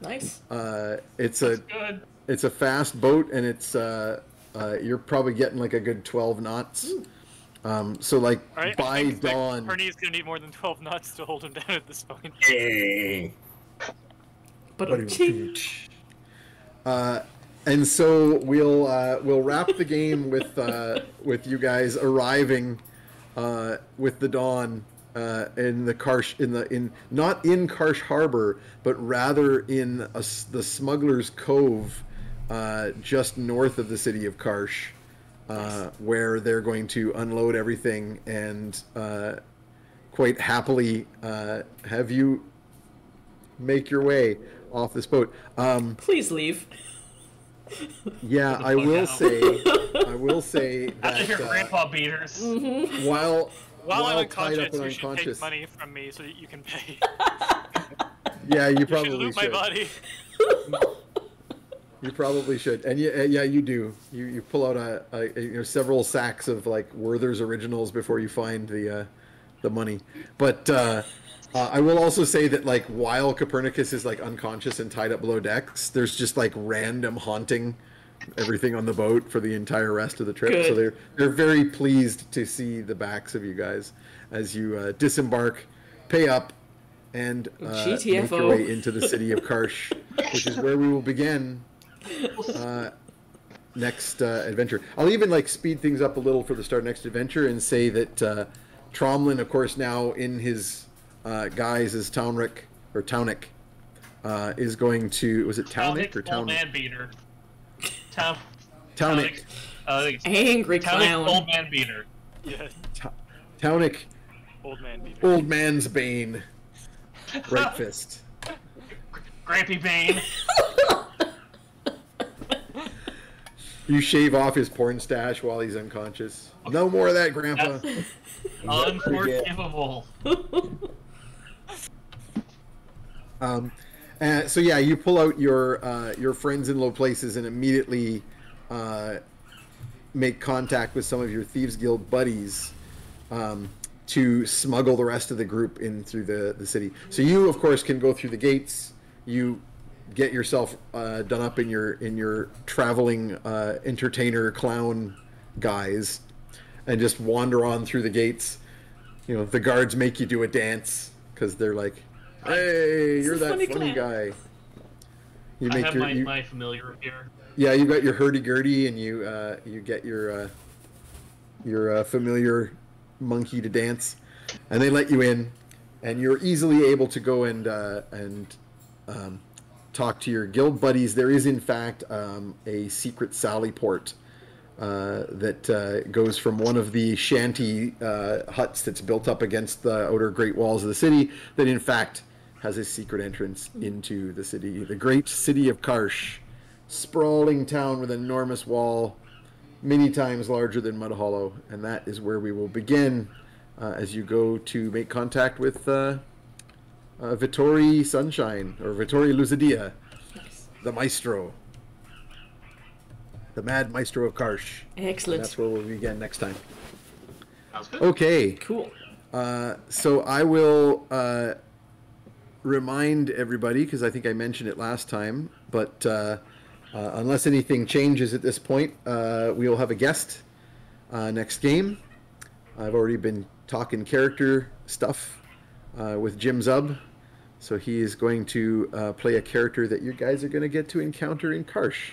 Nice. Uh, it's a Good. it's a fast boat, and it's uh, uh, you're probably getting like a good twelve knots. Um, so like All right. by I think, like, dawn, Ernie's gonna need more than 12 knots to hold him down at this point. Hey. But okay. Uh, and so we'll uh, we'll wrap the game with uh, with you guys arriving uh, with the dawn uh, in the Karsh in the in not in Karsh Harbor, but rather in a the Smuggler's Cove, uh, just north of the city of Karsh, uh, where they're going to unload everything and uh, quite happily uh, have you make your way off this boat. Um, Please leave. yeah, I will out. say, I will say that After your uh, grandpa beaters. while While, while I'm tied up unconscious, and you should unconscious, take money from me so that you can pay. yeah, you You should probably loot my should. body. You probably should, and yeah, yeah, you do. You you pull out a, a you know several sacks of like Werther's originals before you find the uh, the money. But uh, uh, I will also say that like while Copernicus is like unconscious and tied up below decks, there's just like random haunting everything on the boat for the entire rest of the trip. So they're they're very pleased to see the backs of you guys as you uh, disembark, pay up, and uh, make your way into the city of Karsh, which is where we will begin uh, next uh, adventure. I'll even like speed things up a little for the start of next adventure and say that uh, Tromlin, of course, now in his uh, guise as Townrick or Townick, uh, is going to was it Townick or old Town man beater. Town. Townick Uh, I think it's Angry Townick clown. old man beater. Yeah, Townick old man beater. old man's bane right fist. Grampy Bane. You shave off his porn stash while he's unconscious. No more of that, Grandpa. Unforgivable. Um, and so yeah, you pull out your uh, your friends in low places and immediately uh, make contact with some of your thieves guild buddies um, to smuggle the rest of the group in through the the city. So you, of course, can go through the gates. You get yourself uh, done up in your in your traveling uh, entertainer clown guise, and just wander on through the gates. You know, the guards make you do a dance because they're like, "Hey, you're that funny funny, guy." You I make have your my, you, my familiar here. yeah, you got your hurdy gurdy, and you uh, you get your uh, your uh, familiar monkey to dance, and they let you in, and you're easily able to go and uh, and um, talk to your guild buddies. There is in fact um, a secret sally port uh, that uh, goes from one of the shanty uh, huts that's built up against the outer great walls of the city. That in fact has a secret entrance into the city, the great city of Karsh sprawling town with an enormous wall, many times larger than Mud Hollow, and that is where we will begin uh, as you go to make contact with uh, uh, Vittori Sunshine or Vittori Luzidia, the Maestro, the Mad Maestro of Karsh. Excellent. That's where we'll begin next time. Sounds good. Okay. Cool. Uh, so I will uh, remind everybody because I think I mentioned it last time, but uh, uh, unless anything changes at this point, uh, we will have a guest uh, next game. I've already been talking character stuff uh, with Jim Zub, so he is going to uh, play a character that you guys are going to get to encounter in Karsh.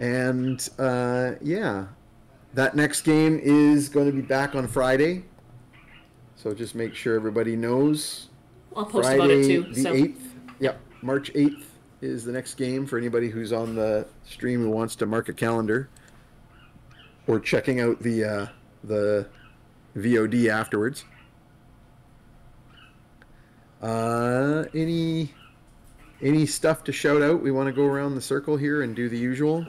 And uh, yeah, that next game is going to be back on Friday. So just make sure everybody knows. I'll post Friday about it too. the so 8th. Yep, March 8th is the next game for anybody who's on the stream who wants to mark a calendar or checking out the uh, the VOD afterwards. Uh, any any stuff to shout out? We want to go around the circle here and do the usual.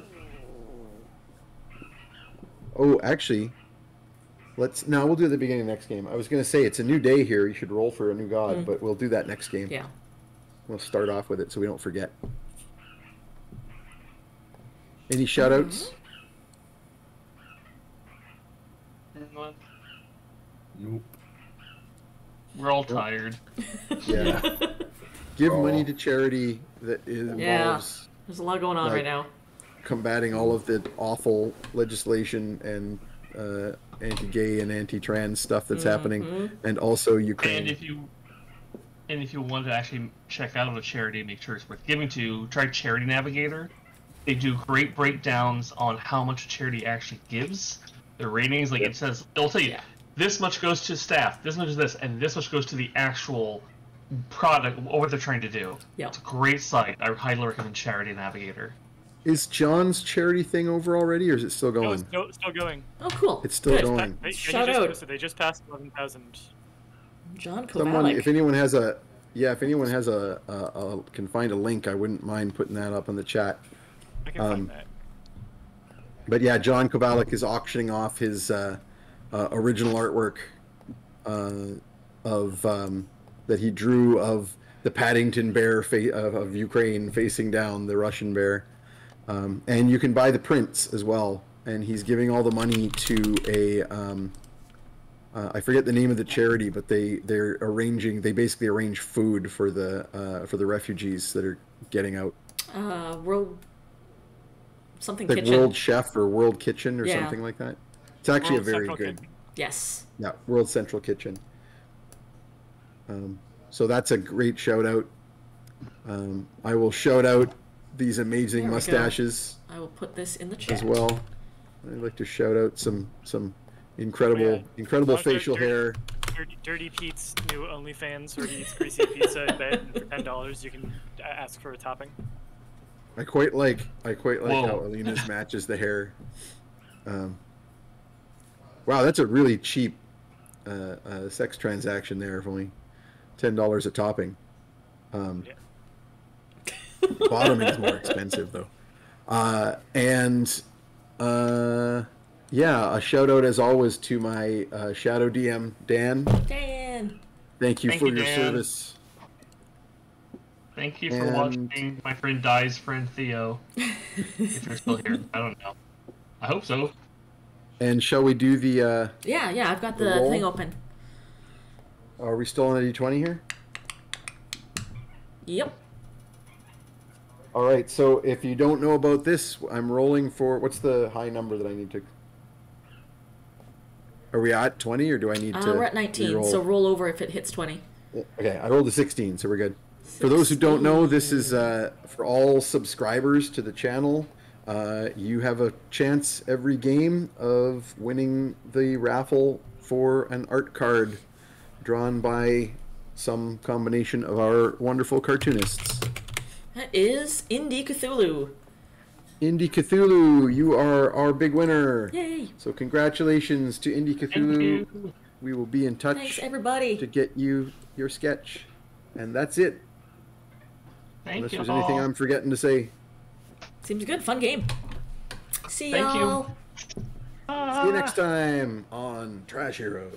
Oh, actually, let's no. We'll do the beginning of the next game. I was going to say it's a new day here. You should roll for a new god, Mm. but we'll do that next game. yeah. We'll start off with it so we don't forget. Any shout outs? Anyone? Nope. We're all tired. Yeah. give Oh. money to charity that is- Yeah. There's a lot going on Like- right now. Combating all of the awful legislation and uh, anti-gay and anti-trans stuff that's happening, and also Ukraine. And if you and if you want to actually check out a charity make sure it's worth giving to, try Charity Navigator. They do great breakdowns on how much a charity actually gives. Their ratings, like Yep. it says, it'll tell you Yeah. this much goes to staff, this much is this, and this much goes to the actual product, or what they're trying to do. Yeah. It's a great site. I highly recommend Charity Navigator. Is John's charity thing over already, or is it still No, going? it's still, still going. Oh, cool. It's still Good. going. They, they Shout just out. posted- They just passed 11,000. John Someone, if anyone has a, yeah, if anyone has a, a, a can find a link, I wouldn't mind putting that up in the chat. I can Um, find that. But yeah, John Kovalic is auctioning off his uh, uh, original artwork uh, of um, that he drew of the Paddington bear fa- of, of Ukraine facing down the Russian bear, um, and you can buy the prints as well. And he's giving all the money to a um, uh, I forget the name of the charity, but they they're arranging they basically arrange food for the uh, for the refugees that are getting out. uh, World something like kitchen. World Chef or World Kitchen or Yeah. something like that. It's actually World a very Central good, Kitchen. Yes. yeah, World Central Kitchen. Um, so that's a great shout out. Um, I will shout out these amazing There go. mustaches I will put this in the chat. as well. I'd like to shout out some some incredible Oh, yeah. incredible facial Dirty- hair. Dirty, Dirty Pete's new OnlyFans, where he eats greasy pizza in bed, and for ten dollars you can uh, ask for a topping. I quite like I quite like Whoa. how Alina's matches the hair. Um, wow, that's a really cheap uh, uh, sex transaction there. For only ten dollars a topping. Um, Yeah. Bottoming is more expensive though. Uh, and uh, yeah, a shout out as always to my uh, shadow DM Dan. Dan. Thank you Thank for you, your Dan. service. Thank you for And- watching my friend Die's friend Theo. if you're still here, I don't know. I hope so. And shall we do the? Uh, Yeah, yeah, I've got The the thing open. are we still on a D twenty here? Yep. All right. So if you don't know about this, I'm rolling for what's the high number that I need to? Are we at 20 or do I need Uh, to? we're at 19, re-roll? so roll over if it hits 20. Okay, I rolled a 16, so we're good. For those who don't know, this is uh, for all subscribers to the channel. Uh, you have a chance every game of winning the raffle for an art card drawn by some combination of our wonderful cartoonists. That is Indie Cthulhu. Indie Cthulhu, you are our big winner. Yay! So congratulations to Indie Thank Cthulhu. you. We will be in touch Thanks, everybody. to get you your sketch. And that's it. Thank Unless you. there's anything. I'm forgetting to say. Seems good. Fun game. See Thank you. y'all. See you next ah. time on Trash Heroes.